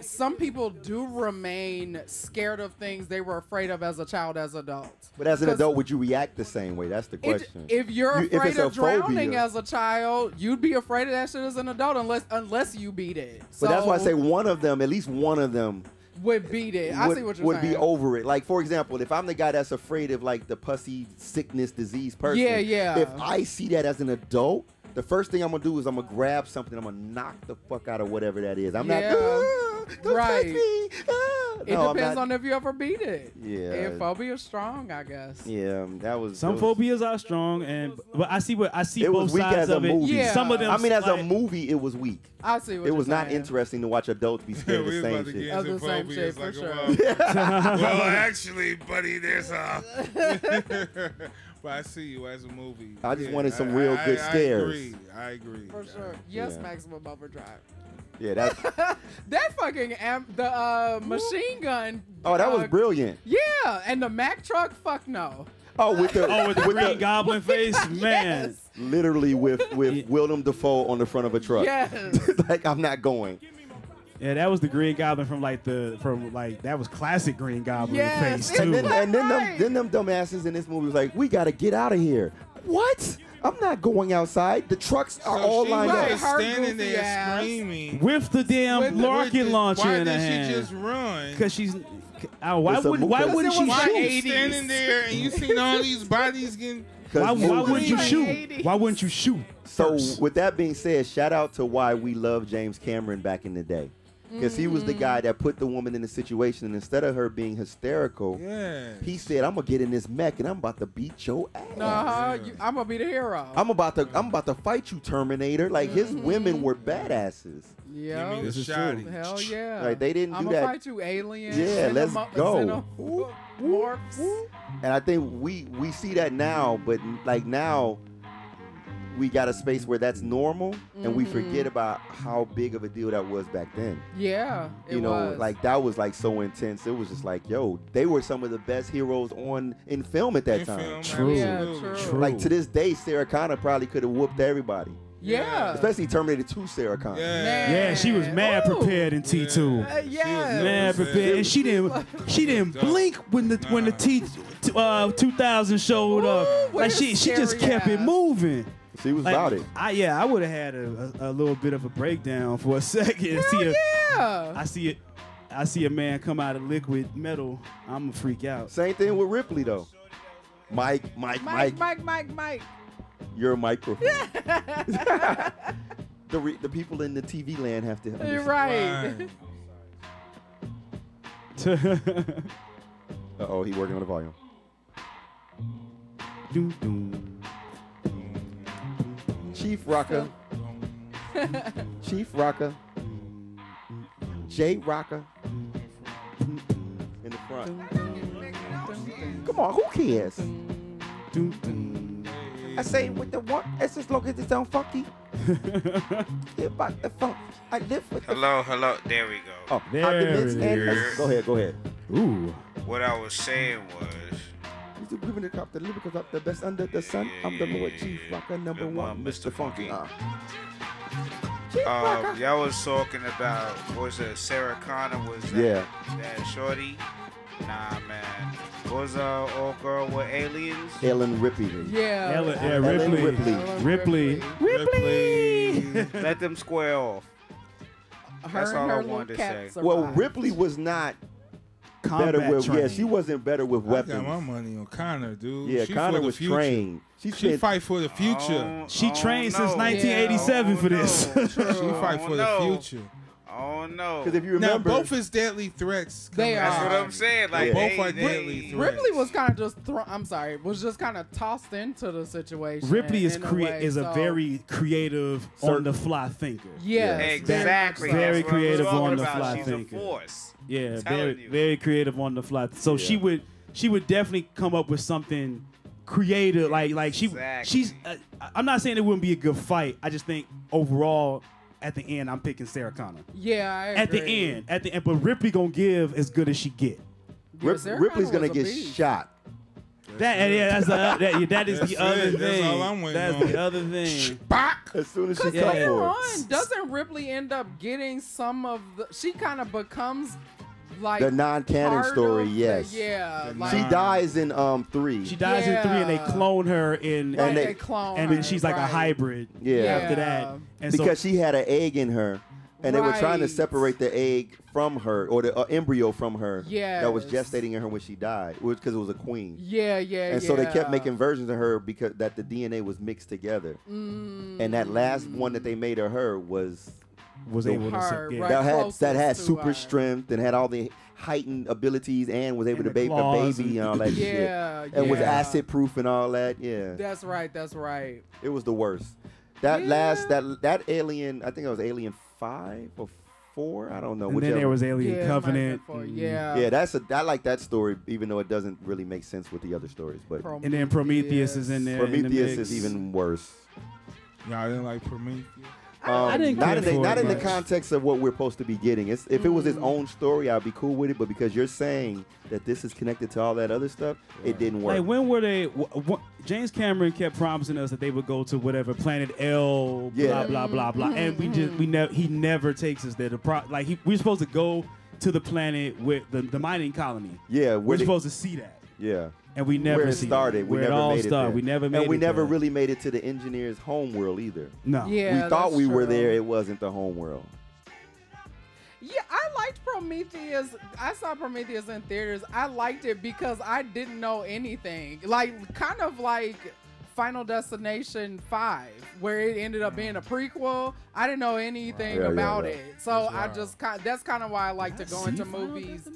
some people do remain scared of things they were afraid of as a child, as adults. But as an adult, would you react the same way? That's the it- question. if you're You- if afraid a of drowning phobia- as a child, you'd be afraid of that shit as an adult unless unless you beat it. but that's why I say one of them, at least one of them, would beat it. I would, see what you're would saying. Would be over it. Like for example, if I'm the guy that's afraid of like the pussy sickness disease person, Yeah, yeah. If I see that as an adult, the first thing I'm gonna do is I'm gonna grab something. I'm gonna knock the fuck out of whatever that is. I'm Yeah. not. "Ah, don't Right. touch me. ah." It No, depends on if you ever beat it. Yeah. If phobia's strong, I guess. Yeah, um, that was Some that was- phobias are strong, and but I see what I see It both was weak sides as a of it. movie. Yeah. Some of them. I mean, as a movie, it was weak. I see what It you're was not interesting to watch adults be scared of we the same about to shit. get Of into the same shit, for like sure. well, well, actually, buddy, there's a. but I see you as a movie. I just Yeah, wanted some I- real I- good I scares. agree. I agree. For sure. Yes, Yeah. maximum overdrive. Yeah, that. that fucking amp, the uh, machine gun. Oh, that was brilliant. Yeah, and the Mack truck, fuck no. Oh, with the Oh, with the green goblin face, man. Yes. literally with with Willem Dafoe on the front of a truck. Yes. like I'm not going. Yeah, that was the Green Goblin from like the from like that was classic Green Goblin Yes, face it too. And then, and then them then them dumbasses in this movie was like, we gotta get out of here. What? I'm not going outside. The trucks are So all she lined Right, up. standing there ass. screaming. with the damn With the- With rocket the- launcher Why in her did she just run? Because she's. Uh, why It's a wouldn't Why wouldn't she was Why shoot? standing there and you seen all these bodies getting. Why, why movies- wouldn't you shoot? 80s. Why wouldn't you shoot? So first? with that being said, shout out to why we love James Cameron back in the day. Because he was the guy that put the woman in the situation, and instead of her being hysterical, Yeah. he said, "I'm gonna get in this mech and I'm about to beat your ass. Uh-huh. You, I'm gonna be the hero. I'm about to, I'm about to fight you, Terminator." Like his women were badasses. yeah. Give me This the is true. Hell yeah. Like, they didn't do I'm that. gonna fight you, alien. Yeah, let's go. Morphs. And I think we we see that now, but like now we got a space where that's normal, and we Mm-hmm. forget about how big of a deal that was back then. Yeah. It you know, was. like that was like so intense. It was just like, yo, they were some of the best heroes on in film at that In time. film, True. Yeah, true. True. Like to this day, Sarah Connor probably could have whooped everybody, Yeah. especially Terminator 2 Sarah Connor. Yeah. Yeah, she was mad Ooh. prepared in T two. Uh, yeah. Mad prepared, and she didn't. She didn't blink when the when the T uh, two thousand showed up. Ooh, Like with she she just scary kept it moving. She was Like, about it. I yeah, I would have had a, a, a little bit of a breakdown for a second. see a, Yeah. I see it. I see a man come out of liquid metal. I'm gonna freak out. Same thing with Ripley though. Mike, Mike, Mike, Mike, Mike, Mike, Mike. your microphone. the re- the people in the TV land have to. You're understand. right. Right. Uh oh, he working on the volume. Doom, doom. Chief Rocker, Chief Rocker, Jay Rocker in the front. Come on, who cares? Doom, doom. I say with the one, it's as long as it sound funky. It's about the funk. I live with the. Hello, hello. There we go. Oh, There arguments it and go ahead, go ahead. Ooh. What I was saying was, He's the women that the lyrical up the best under the sun. I'm the Lord Chief Rocker number one, one, Mr. Mr. Funky. Funky. Uh. Um, y'all was talking about what was it Sarah Connor was that, Yeah. that shorty? Nah, man. What was uh old girl with aliens? Ellen Ripley. Yeah. Ellen, yeah, Ellen Ripley. Ripley. Ripley. Ripley. Let them square off. Her That's all I wanted to cat say. Well. Ripley was not Combat better with. Yeah, she wasn't better with weapons. I got my weapons. money on Connor, dude. Yeah, she Connor was future. trained. She She spent. fight for the future. Oh, She oh, trained since no. 1987 for Oh, this. no. She fight Oh, for no. the future. Oh no. Because if you Now both is deadly threats. They coming That's what I'm saying. Like Yeah. Both are they- deadly threats. Ripley was kind of just thrown. I'm sorry, was just kind of tossed into the situation. Ripley is in a crea- way, is a very creative, Certain- on the fly thinker. Yes, Exactly. Very That's creative on the about. fly She's thinker. a force. Yeah, Telling very you. very creative on the fly. So she would she would definitely come up with something creative. Like like she Exactly. she's. Uh, I'm not saying it wouldn't be a good fight. I just think overall, at the end, I'm picking Sarah Connor. Yeah, I At the end, at the end, but Ripley gonna give as good as she get. Yeah, Rip- Sarah Ripley's Connor gonna was a get beast. shot. That yeah, that's the that, yeah, that is That's the other it. thing. That's all I'm waiting That's on. the other thing. Bach! As soon as she Yeah. come Yeah. for On, doesn't Ripley end up getting some of the? She kind of becomes like The non-canon part story, of the- yes. yeah, like, She dies in um three. She dies in three, and they clone her in, right, and they, they- clone and then she's like a hybrid. Yeah. After that, and because so she had an egg in her, and they were trying to separate the egg from her or the uh, embryo from her. That was gestating in her when she died, because it was a queen. Yeah, yeah, And yeah. so they kept making versions of her because that the DNA was mixed together. Mm, And that last one that they made of her was was the- able to Her, yeah. right. that had that had super her. strength and had all the heightened abilities and was able And to the baby a baby and- and all that shit. Yeah, And was acid proof and all that. Yeah. That's right. That's right. It was the worst. That Yeah. last that that alien, I think it was Alien Five or Four. I don't know. And then whichever. there was Alien yeah, it might have been Covenant. for- and- mm. yeah. yeah, that's a I like that story, even though it doesn't really make sense with the other stories. But And then Prometheus is in there. in the Prometheus is even worse. Y'all didn't like Prometheus? Um, I didn't not in the, not in the context of what we're supposed to be getting. It's, if it was Mm. his own story, I'd be cool with it. But because you're saying that this is connected to all that other stuff, it didn't work. Like when were they? wh- wh- James Cameron kept promising us that they would go to whatever planet L, blah Yeah. blah blah blah, and we just we never he never takes us there. The pro- like he, we're supposed to go to the planet with the, the mining colony. yeah, We're they- supposed to see that, yeah. And we never where it see started, That. we Where never it all made it started. there. We never made and we it never there. really made it to the engineer's home world either. no. Yeah, we thought that's we were there. It wasn't the home world. Yeah, I liked Prometheus. I saw Prometheus in theaters. I liked it because I didn't know anything. Like, kind of like Final Destination 5, where it ended up being a prequel. I didn't know anything Yeah, yeah, about yeah. it. So I just kind that's kind of why I like to Did I go into Final movies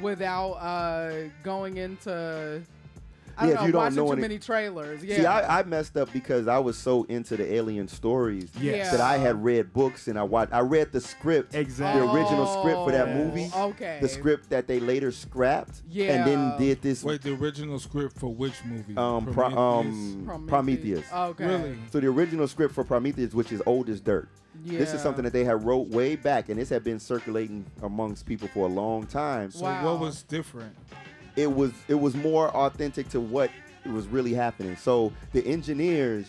without uh going into I Yeah, don't if know, you don't know too any- many trailers. Yeah. See, I, I messed up because I was so into the alien stories Yes. that I had read books and I watched. I read the script, Exactly. the original script for that Oh, movie. Okay. the script that they later scrapped, Yeah. and then did this Wait, the original script for which movie? um, pro, Prometheus? um Prometheus. Okay. Really? So the original script for Prometheus, which is old as dirt. Yeah. This is something that they had wrote way back, and this had been circulating amongst people for a long time. So Wow. what was different? It was it was more authentic to what was really happening. So the engineers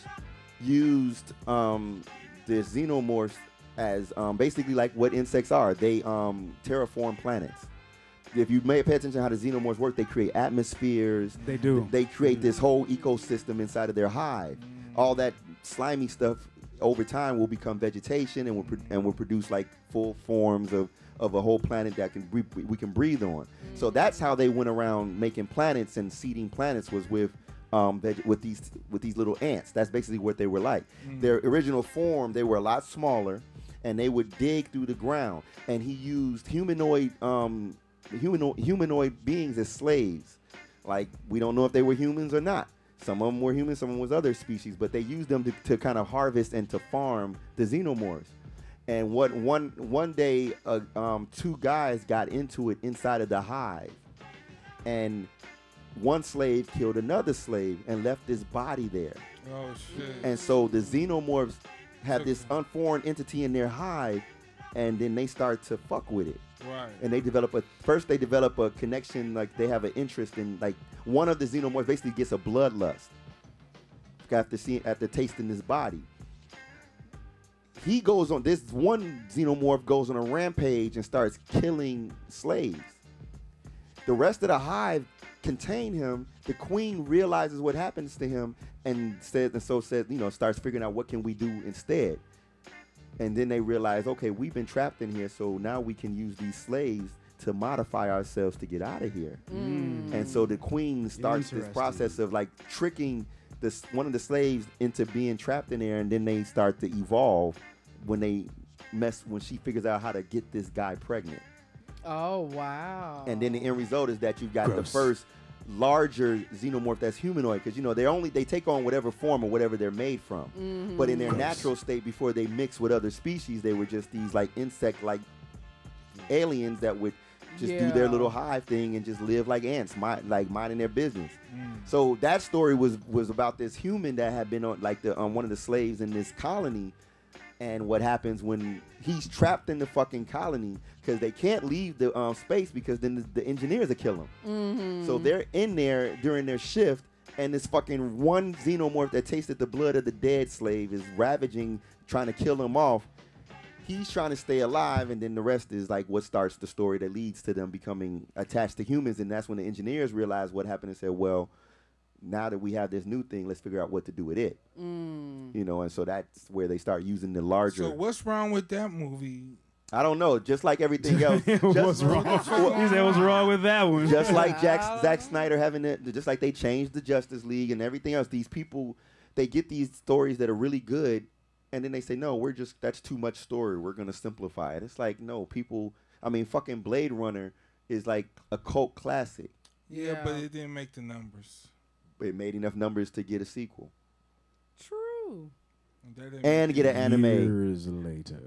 used um, the xenomorphs as um, basically like what insects are. They um, terraform planets. If you may pay attention to how the xenomorphs work, they create atmospheres. They do. They create this whole ecosystem inside of their hive. All that slimy stuff over time will become vegetation and will pro- and will produce like full forms of, of a whole planet that can we, we can breathe on. So that's how they went around making planets and seeding planets was with um, veg- with these with these little ants. That's basically what they were like. Their original form, they were a lot smaller, and they would dig through the ground. And he used humanoid um, humanoid humanoid beings as slaves. Like we don't know if they were humans or not. Some of them were humans, some of them was other species, but they used them to, to kind of harvest and to farm the xenomorphs. And what one one day, uh, um, two guys got into it inside of the hive, and one slave killed another slave and left his body there. Oh shit. And so the xenomorphs have this unforeign entity in their hive, and then they start to fuck with it right. and they develop a first they develop a connection like they have an interest in like one of the xenomorphs basically gets a bloodlust after seeing after tasting his body he goes on this one xenomorph goes on a rampage and starts killing slaves. The rest of the hive contain him. The queen realizes what happens to him and says and so says you know starts figuring out what can we do instead. And then they realize, okay, we've been trapped in here, so now we can use these slaves to modify ourselves to get out of here. Mm. And so the queen starts this process of like tricking this one of the slaves into being trapped in there, and then they start to evolve when they mess when she figures out how to get this guy pregnant. Oh wow. And then the end result is that you've got Gross. the first larger xenomorph that's humanoid because you know they're only they take on whatever form or whatever they're made from mm-hmm. but in their Gross. natural state before they mix with other species they were just these like insect like aliens that would just do their little hive thing and just live like ants like minding their business. So that story was was about this human that had been on like the um, one of the slaves in this colony. And what happens when he's trapped in the fucking colony because they can't leave the um, space because then the, the engineers will kill him. So they're in there during their shift, and this fucking one xenomorph that tasted the blood of the dead slave is ravaging, trying to kill him off. He's trying to stay alive, and then the rest is like what starts the story that leads to them becoming attached to humans, and that's when the engineers realize what happened and said, "Well, now that we have this new thing, let's figure out what to do with it." Mm. You know, and so that's where they start using the larger. So what's wrong with that movie? I don't know. Just like everything else. just, what's wrong? he said, "What's wrong with that one?" just like Jack, Zack Snyder having it, just like they changed the Justice League and everything else. These people, they get these stories that are really good, and then they say, "No, we're just that's too much story. We're gonna simplify it." It's like, no, people. I mean, fucking Blade Runner is like a cult classic. Yeah, but it didn't make the numbers. It made enough numbers to get a sequel True. And get an anime. Years later.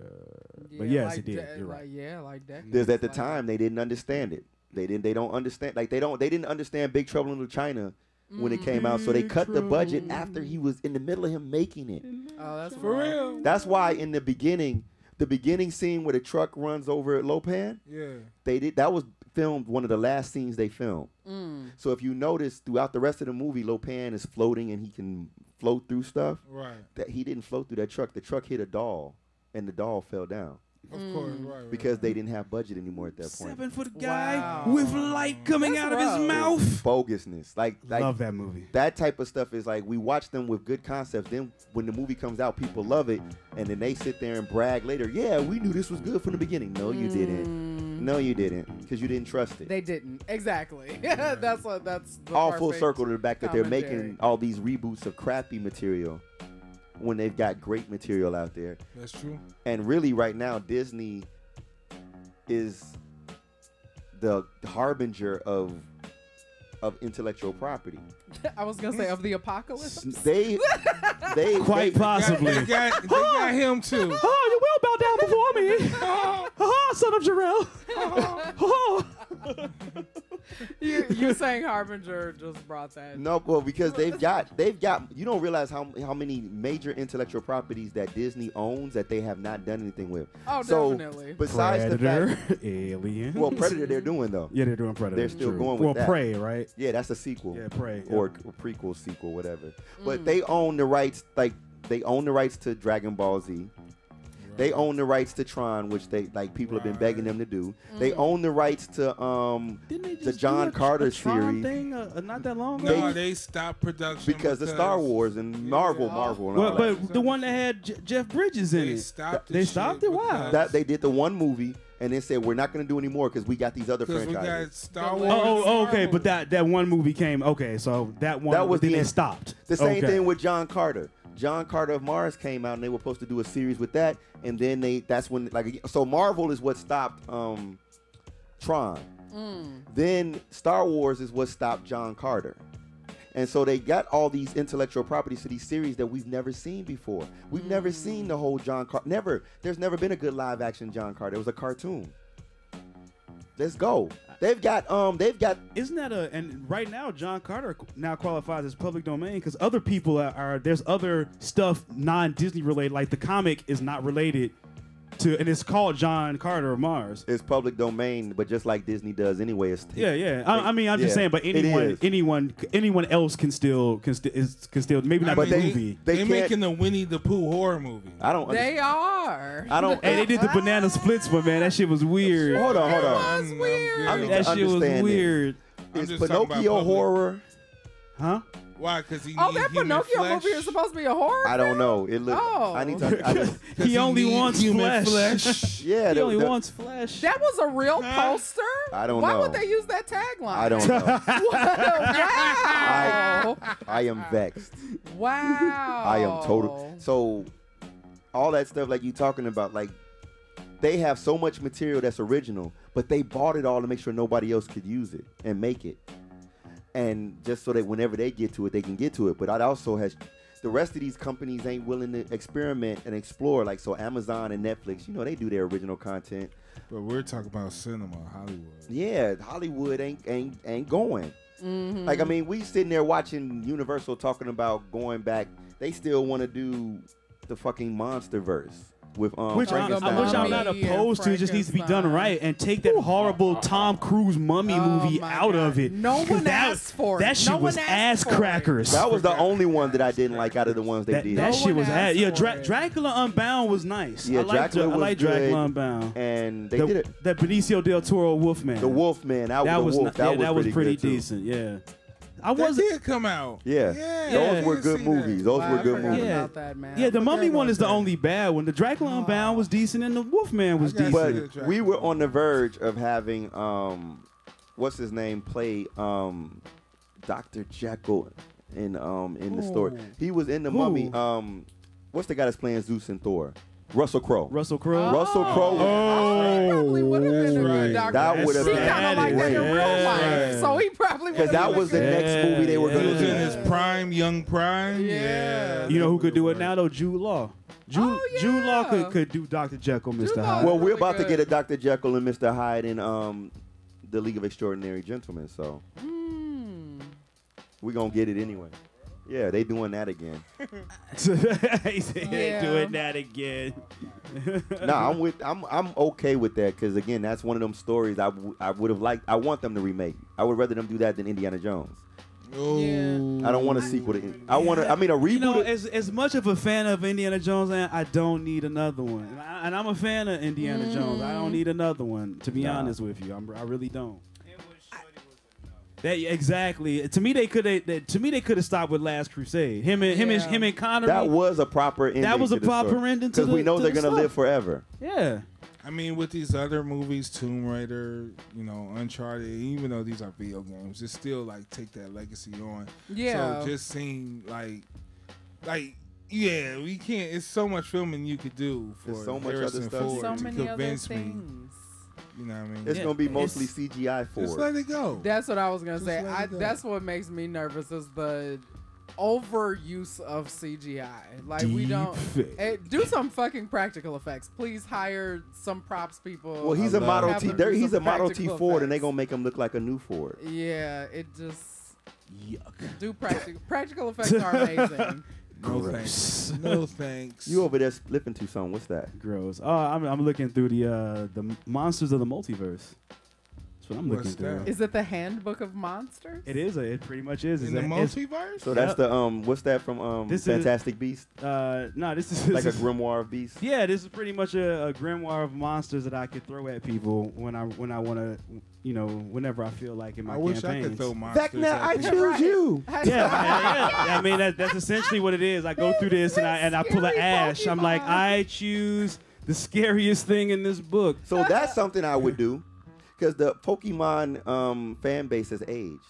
But yes, like it did. de- You're like- right. yeah, like that Because at the like- time they didn't understand it. They didn't. They don't understand. Like they don't. They didn't understand Big Trouble in Little China when it came out. So they cut the budget after he was in the middle of him making it. Oh, that's For rough. real. That's why in the beginning, the beginning scene where the truck runs over Lo Pan, Yeah. they did that was filmed one of the last scenes they filmed. Mm. So if you notice throughout the rest of the movie, Lo Pan is floating and he can float through stuff. Right. That he didn't float through that truck. The truck hit a doll, and the doll fell down Of course. Mm. Right. right. because they didn't have budget anymore at that point. Seven foot guy Wow. with light coming That's out of his mouth. Bogusness, like like Love that movie. that type of stuff is like we watch them with good concepts. Then when the movie comes out, people love it, and then they sit there and brag later. Yeah, we knew this was good from the beginning. No, you didn't. Mm. No, you didn't, because you didn't trust it. They didn't exactly. that's what. That's the all full perfect circle to the fact that they're commentary. making all these reboots of crappy material when they've got great material out there. That's true. And really, right now, Disney is the harbinger of of intellectual property. I was gonna say of the apocalypse. They, they, Quite they- possibly. They got, they got him too. Oh, you will bow down before me. oh, son of Jor-El. oh. you, you saying Harbinger just brought that. No, well, because they've got they've got you don't realize how how many major intellectual properties that Disney owns that they have not done anything with. Oh, so definitely. besides the Predator, fact, Alien. well, Predator they're doing though. yeah, they're doing Predator. They're still true. going with well, that. Prey, right? Yeah, that's a sequel. Yeah, Prey. or, yeah. or prequel, sequel, whatever. But mm. they own the rights, like they own the rights to Dragon Ball Z. They own the rights to Tron, which they like people have been begging them to do. They own the rights to um the John do a, Carter a Tron series thing uh, uh, not that long No, ago? they, stopped production because the Star Wars and Marvel, Yeah. Marvel, and Well, all that. but the one that had J- Jeff Bridges in They it. stopped. the They stopped it? Why? that they did the one movie and then said we're not going to do any more because we got these other Because we franchises. got Star Wars. Oh, oh, oh, okay, but that that one movie came. Okay, so that one That was then the they end. stopped. The same Okay. thing with John Carter. John Carter of Mars came out and they were supposed to do a series with that, and then they that's when like so Marvel is what stopped um Tron. Then Star Wars is what stopped John Carter. And so they got all these intellectual properties to these series that we've never seen before. We've never seen the whole John Carter. Never. There's never been a good live action John Carter. It was a cartoon. Let's go. They've got um they've got Isn't that a and right now John Carter now qualifies as public domain because other people are, are there's other stuff non Disney related like the comic is not related to and it's called John Carter of Mars. it's public domain, but just like Disney does anyway, it's Yeah, yeah. I, I mean, I'm just saying, but anyone, anyone, anyone else can still can still is, can still maybe not I the But they- movie. they They're making the Winnie the Pooh horror movie. I don't They are. I don't Hey, they did the banana splits, but man, that shit was weird. Hold on, hold on. Mm, I'm- I'm. I need That to shit was weird, I'm Is just talking about Pinocchio horror? huh? Why? Because he Oh, that Pinocchio flesh. movie is supposed to be a horror. I don't know. It look. Oh. I need to. I just, 'Cause He only wants human flesh. yeah, He the- only the- wants flesh. That was a real poster. I don't Why know. Why would they use that tagline? I don't know. wow. I am vexed. wow. I am total. So, all that stuff like you talking about, like they have so much material that's original, but they bought it all to make sure nobody else could use it and make it, and just so that whenever they get to it, they can get to it. But it also has. The rest of these companies ain't willing to experiment and explore. Like so, Amazon and Netflix, you know, they do their original content. But we're talking about cinema, Hollywood. Yeah, Hollywood ain't ain't ain't going. Mm-hmm. Like I mean, we sitting there watching Universal talking about going back. They still want to do the fucking monster verse with um which, I'm, Frankenstein. which I'm not opposed to. It just needs to be done right and take that horrible Tom Cruise mummy Oh movie out God. of it. No one that, asked for it. That shit No was ass asked it. crackers. that was the only one that I didn't like out of the ones they that, did. that No shit was ass. Yeah, Dra- Dracula Unbound was nice. Yeah, I like Dracula I was like Dracula good. Unbound. and they the, did it. That Benicio del Toro Wolfman. The Wolf Man. That, That was was the wolf. not- that, yeah, was that was pretty, pretty decent. Yeah, I wasn't. did come out. Yeah. yeah Those I were good movies. That. Those Wow, were good forgot movies. Yeah. about that, man. Yeah, the Mummy one about is the only bad one. The Dracula Unbound was decent, and the Wolfman was decent. But we were on the verge of having um, what's his name play um, Doctor Jekyll in um in the story. He was in the Who? Mummy. Um, what's the guy that's playing Zeus and Thor? Russell Crowe. Russell Crowe. Russell Crowe. Oh, he probably would have been a good doctor. That would have he been kind of like that in real Yeah. life, so he probably Because would've that was the good. next movie they were Yeah, going He to was do. in his prime, young prime. Yeah. Yeah. You know who could do it now though? Jude Law. Jude, Oh, Jude Law could, could do Dr. Jekyll, Mr. Law. Hyde. Well, we're really about to get a Dr. Jekyll and Mr. Hyde in um, the League of Extraordinary Gentlemen. So Mm. We gonna get it anyway. Yeah, they doing that again. he said, Yeah. doing that again. nah, I'm with. I'm I'm okay with that because again, that's one of them stories I, w- I would have liked. I want them to remake. I would rather them do that than Indiana Jones. Ooh. I don't want a sequel to. I want to. I mean, a reboot. You know, of- as as much of a fan of Indiana Jones, and I don't need another one. And, I, and I'm a fan of Indiana mm. Jones. I don't need another one. To be Nah. honest with you, I'm, I really don't. That exactly. To me, they could have. To me, they could have stopped with Last Crusade. Him and him and him and Connery. that was a proper ending. That was a proper story. ending to because we know to they're the gonna stuff. live forever. yeah. I mean, with these other movies, Tomb Raider, you know, Uncharted, even though these are video games, it's still like take that legacy on. Yeah. So just seeing like, like, yeah, we can't. It's so much filming you could do for There's so much other stuff Ford so to many other convince me. Things. You know what I mean? It's Yeah, gonna be mostly it's- CGI for just it. let it go. That's what I was gonna Just say. let I, go. that's what makes me nervous is the overuse of CGI. Like we don't Deep eh, do some fucking practical effects. Please hire some props people. Well, he's I a love Model Have T. them There, do he's a some Model T practical Ford, and they effects. gonna make him look like a new Ford. Yeah, it just Yuck. do practical practical effects are amazing. No Gross. thanks. No thanks. You over there flipping to something? What's that? Gross. Oh, I'm, I'm looking through the uh, the monsters of the multiverse. That's what I'm What's looking through. that? Is it the Handbook of Monsters? It is. A, it pretty much is. in It's the a- multiverse? So that's Yep. the um. What's that from um? This is- Fantastic Beast, Uh, no, this is like a this is- grimoire of beasts. Yeah, this is pretty much a, a grimoire of monsters that I could throw at people when I when I want to, you know, whenever I feel like in my I wish I campaigns. could throw monsters. Vecna, at I people. choose Right. you. yeah, yeah, yeah. I mean that, that's essentially what it is. I go through this and I and I pull an Scary ash. I'm like, Pokemon. I choose the scariest thing in this book. So that's something I would do, because the Pokemon um fan base has aged.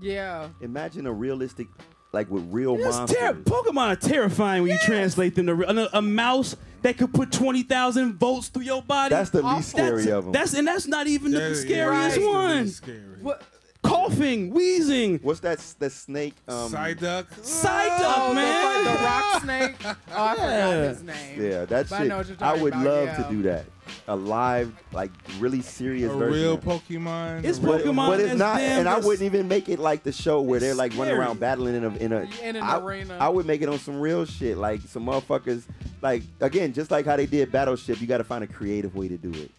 Yeah. Imagine a realistic, like with real It's monsters. ter- Pokemon are terrifying when you translate them to re- a, a mouse that could put twenty thousand volts through your body. That's the Awful. least scary that's, of them. that's and that's not even Yeah, the yeah, scariest that's the one. least Scary. What? Koffing, Weezing. What's that? s- That snake? Um, Psyduck. Psyduck, Oh, man. the, the rock snake. Oh, I forgot Yeah. his name. Yeah, that But I shit. know what you're I would about, love yeah. to do that. A live, like really serious A version. real. Pokemon. It's a But, Pokemon but it's not, and I wouldn't even make it like the show where they're It's like running around battling in a in a In an I, arena. I would make it on some real shit, like some motherfuckers, like again, just like how they did Battleship. You got to find a creative way to do it.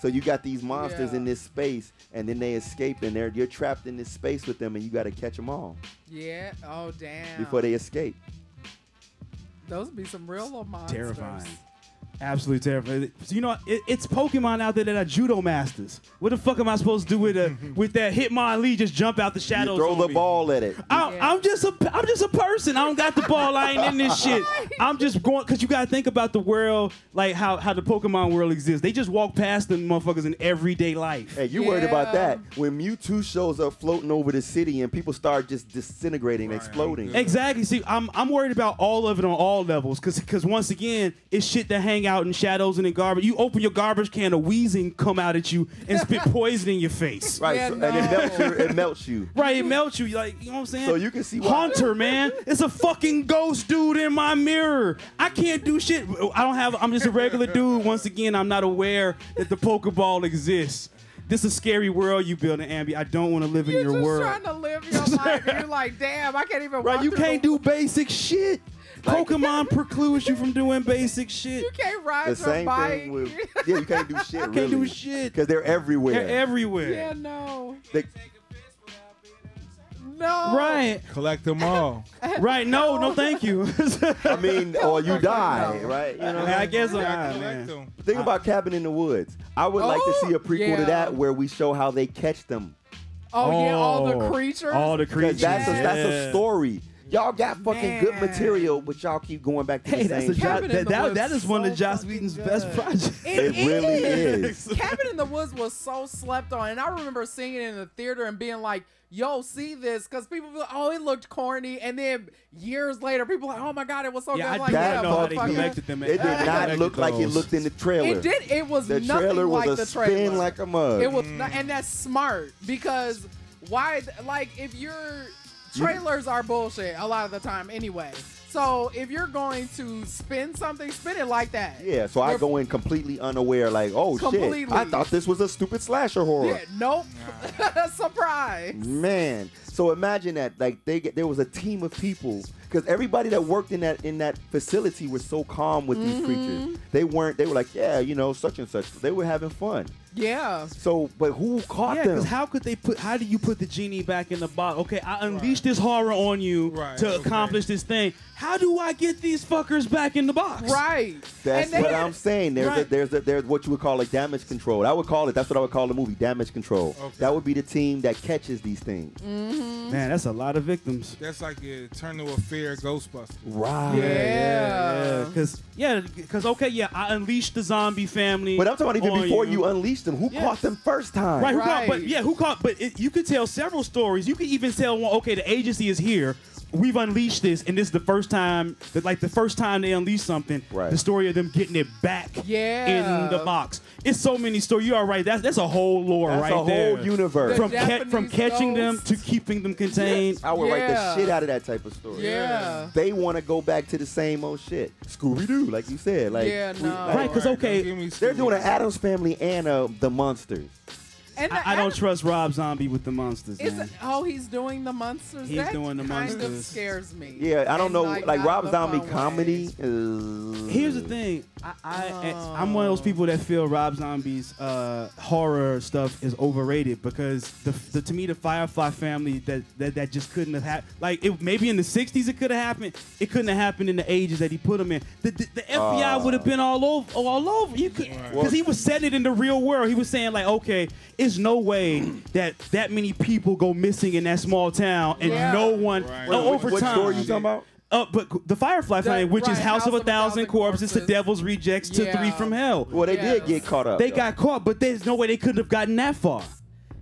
So you got these monsters Yeah. in this space, and then they escape, and they're you're trapped in this space with them, and you got to catch them all Yeah. Oh damn. before they escape. Those would be some real little monsters. Terrifying. Absolutely terrifying. So you know, it, it's Pokemon out there that are judo masters. What the fuck am I supposed to do with a with that Hitmonlee just jump out the You shadows? throw the me? ball at it. I'm, Yeah. I'm just a I'm just a person. I don't got the ball. I ain't in this shit. I'm just going because you gotta think about the world, like how how the Pokemon world exists. They just walk past them motherfuckers in everyday life. Hey, you worried about that? When Mewtwo shows up floating over the city and people start just disintegrating, Right, exploding. Exactly. See, I'm I'm worried about all of it on all levels, cause cause once again, it's shit that hang out in shadows and in garbage. You open your garbage can, a Weezing come out at you and spit poison in your face. Right, Yeah, so- and it melts you. It melts you. Right, it melts you. Like, you know what I'm saying? So you can see why- Hunter, man. It's a fucking ghost dude in my mirror. I can't do shit. I don't have. I'm just a regular dude. Once again, I'm not aware that the Pokeball exists. This is a scary world you build in Ambi. I don't want to live You're in your world just world. trying to live your life. You're like, damn, I can't even. Right, walk you can't the- do basic shit. Pokemon precludes you from doing basic shit. You can't ride The same bike. thing with yeah, you can't do shit. Can't do shit. because they're everywhere. They're everywhere. yeah, no, They- no. Right, Collect them all. right. No, no, thank you. I mean, or you die, right? You know. I guess I, gotta ah, collect man. them. Think about Cabin in the Woods. I would like to Oh, see a prequel yeah. to that where we show how they catch them. Oh, yeah, all the Oh, creatures. All the creatures. that's a, that's a story. Y'all got fucking good material, but y'all keep going back to Hey, the that's same a shit. Joss, Cabin in that, the that, Woods that is one of so Joss fucking Whedon's good. best projects. It really is. Cabin in the Woods was so slept on, and I remember seeing it in the theater and being like, "Yo, see this?" Because people be like, "Oh, it looked corny," and then years later, people like, "Oh my god, it was so Yeah, good." I I'm like, that yeah, don't know how they motherfucker. connected them. It did not Connected look like it looked in the trailer. It did. It was The nothing trailer was like a the spin trailer. like a mug. It was, not, and that's smart because why? Like, if your trailers are bullshit a lot of the time anyway. So if you're going to spin something, spin it like that. Yeah, so I We're- go in completely unaware, like, oh shit, Completely. I thought this was a stupid slasher horror. Yeah, nope. Surprise. Man, so imagine that, like they get, there was a team of people because everybody that worked in that in that facility was so calm with these Mm-hmm. creatures. They weren't. They were like, yeah, you know, such and such. They were having fun. Yeah. So, but who caught Yeah, them? because how could they put? How do you put the genie back in the box? Okay, I unleashed this horror on you Right, to okay. accomplish this thing. How do I get these fuckers back in the box? Right. That's And what they- I'm saying. There's a, there's a, there's what you would call a damage control. I would call it. That's what I would call the movie damage control. Okay. That would be the team that catches these things. Mm-hmm. Man, that's a lot of victims. That's like a Eternal Affair Ghostbusters. Right. Yeah. Because yeah, because okay, yeah, I unleashed the zombie family. But I'm talking about even on before you unleashed them. Who Yeah. caught them first time? Right, who caught, but yeah, who caught? But it, you could tell several stories. You could even tell one. Okay, the agency is here. We've unleashed this, and this is the first time that, like, the first time they unleash something. Right. The story of them getting it back. Yeah. In the box. It's so many stories. You are right. That's that's a whole lore That's right a whole there. universe. The From ca- from Japanese catching them to keeping them contained. I would write the shit out of that type of story. Yeah. They want to go back to the same old shit. Scooby Doo, like you said. Like Yeah, we- no. like, Right, 'cause, Don't okay, They're doing an Addams Family and uh, the Munsters. And I, I don't ad- trust Rob Zombie with the Munsters, Is man. it, oh, he's doing the Munsters. He's that doing the kind of scares me. Yeah, I don't And, know. Like, not Rob Zombie comedy. way. Is, Here's the thing. I, I I'm one of those people that feel Rob Zombie's uh, horror stuff is overrated because the, the to me the Firefly family that that, that just couldn't have happened. Like it, maybe in the '60s it could have happened. It couldn't have happened in the ages that he put them in. The, the, the FBI would have been all over all over. You could because he was setting it in the real world. He was saying like, okay, it's no way that that many people go missing in that small town and Yeah. no one Right. no, over what time. story you talking about? Uh, but the Firefly family, which is right, House, of a Thousand, Corpses, to Corpses. Devil's Rejects, to Yeah. Three from Hell. Well, they Yes. did get caught up. They though. got caught, but there's no way they couldn't have gotten that far.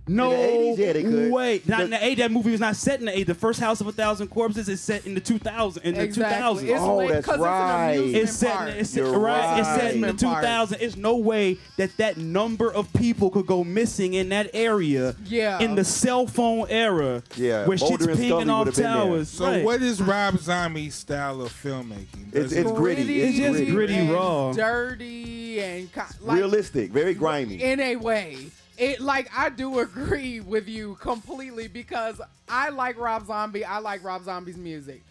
No In the 80s, yeah, they could. way. Not in the 80s. That movie was not set in the 80s. The first House of a Thousand Corpses is set in the 2000s. In the Exactly. 2000s. It's Oh, like- that's 'cause right. It's, an oh, It's amusement set, park. in, it's, set, You're right. it's set in the right. 2000s. It's no way that that number of people could go missing in that area Yeah. in the cell phone era Yeah, where Mulder shit's and pinging off would've been there. towers. So Right. what is Rob Zombie's style of filmmaking? It's, Does it's it- gritty. It's, It's just gritty. gritty. and raw. dirty, and ki- like, realistic, very grimy. in a way. It like I do agree with you completely because I like Rob Zombie. I like Rob Zombie's music,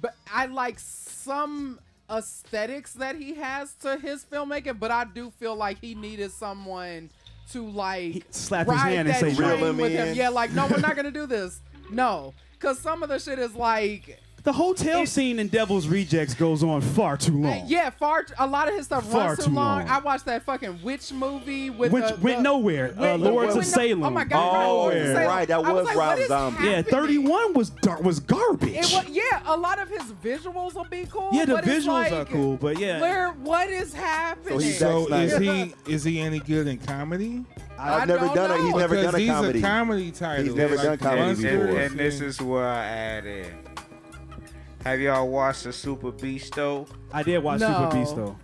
but I like some aesthetics that he has to his filmmaking. But I do feel like he needed someone to like slap his hand and say, "Reel him with in." him. Yeah, like no, we're not gonna do this. No, because some of the shit is like. The hotel It- scene in Devil's Rejects goes on far too long. Yeah, far. A lot of his stuff Far runs too, too long. long. I watched that fucking witch movie with Which the, went the- nowhere. Uh, went- Lords went of no- Salem. Oh my god! Oh, right, Lords of Salem. right, that I was like, Rob what is Zombie. Yeah, 31 was dar- was garbage. It was, yeah, a lot of his visuals will be cool. yeah, the visuals like, are cool, but yeah. Where? What is happening? he's So is he is he any good in comedy? I've I never don't done it. He's never done a these comedy. are comedy titles. He's never done comedy before. and, and this is where I add in. Have y'all watched the Super Beast though? I did watch No. Superbeasto.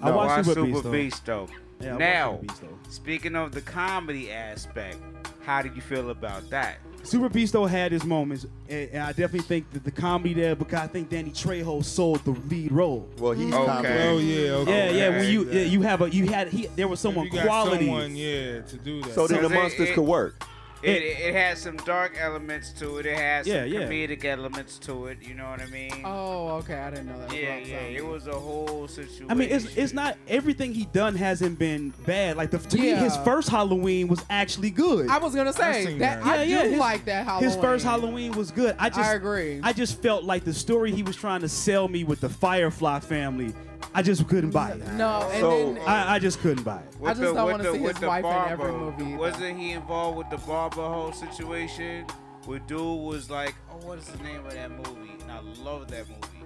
I No. watched Watch Super, Superbeasto. Beast though. Yeah, now, Beast, though. speaking of the comedy aspect, how did you feel about that? Superbeasto had his moments, and, and I definitely think that the comedy there because I think Danny Trejo sold the lead role. well, he's Okay. comedy. Oh yeah, okay. Yeah, yeah. When you yeah, you have a you had he there was someone you got quality. someone, yeah, to do that. So then the So Munsters it- could work. It, it, it has some dark elements to it. It has Yeah, some yeah. comedic elements to it. You know what I mean? Oh, okay. I didn't know that. yeah, Rob yeah. Zombie. It was a whole situation. I mean, it's it's not everything he done hasn't been bad. Like the, to me, his first Halloween was actually good. I was gonna say seen that. that. I Yeah, do yeah, his- like that Halloween. His first Halloween was good. I just I agree. I just felt like the story he was trying to sell me with the Firefly family. I just couldn't buy it. no, and So- then I, I just couldn't buy it. I just don't wanna see with his the wife in barber, every movie either. Wasn't he involved with the barber whole situation? Where dude was like, oh, what is the name of that movie? And I love that movie.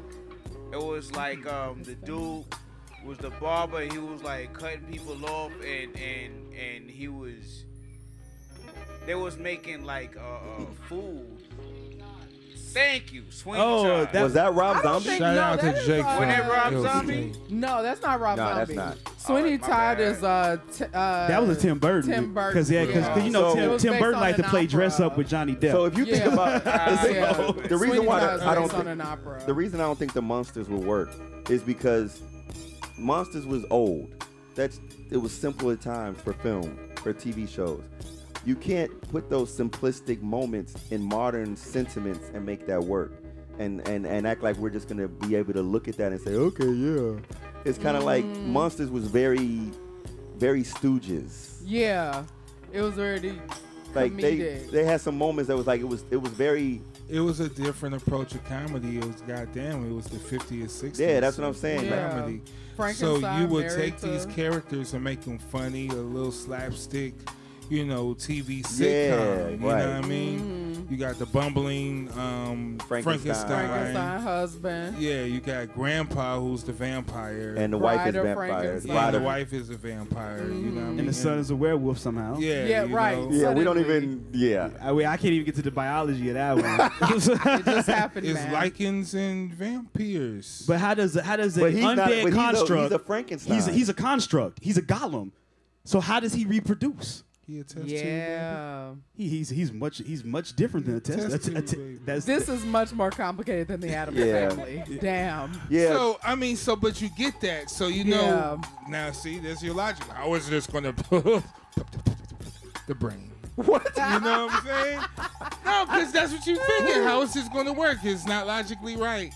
It was like um the dude was the barber. He was like cutting people off, and and and he was they was making like uh, uh food Thank you, Sweeney Oh, Todd. that- Was that Rob I Zombie? think- Shout no, out to Jake. uh, Wasn't that Rob It Zombie? No, that's not Rob No, that's Zombie. not. Sweeney my Todd bad. is uh, t- uh That was a Tim Burton. Tim Burton. Because yeah, because you know So- Tim, Tim Burton liked to an play dress up with Johnny Depp. So if you think Yeah. about Ah, the, yeah. the reason Sweeney why I don't think, the reason I don't think the Munsters will work is because Munsters was old. That's it was simpler times for film, for TV shows. You can't put those simplistic moments in modern sentiments and make that work. And and and act like we're just gonna be able to look at that and say, okay, yeah. It's kind of like Mm. Munsters was very, very Stooges. yeah, it was already Like they comedic. they had some moments that was like it was it was very It was a different approach of comedy. It was goddamn. It was the 50s, 60s. Yeah, that's what I'm saying. Yeah. Comedy. So you would married take these characters and make them funny, a little slapstick, you know, TV sitcom. Yeah, you know what I mean? You got the bumbling um, Frankenstein. Frankenstein. Frankenstein husband. Yeah, you got Grandpa who's the vampire. and the wife Bride is vampire. Frankenstein. yeah, the wife is a vampire. You know what I mean? and the son is a werewolf somehow. Yeah, Yeah, right. know. Yeah, we don't even. Yeah. I, mean, I can't even get to the biology of that one. It just happened, It's man. lycans and vampires. but how does how does an undead not. But he's a, construct? he's a Frankenstein. he's a, he's a construct. He's a golem. So how does he reproduce? He a test tube, Yeah. He, he's he's much he's much different than a test. Test a t- a tube, t- baby. that's This is much more complicated than the Addams Yeah. family. Damn. yeah. So I mean, so but you get that. So you know Yeah. now. See, there's your logic. How is this going to the brain? what? You know what I'm saying? No, because that's what you're thinking. How is this going to work? It's not logically right.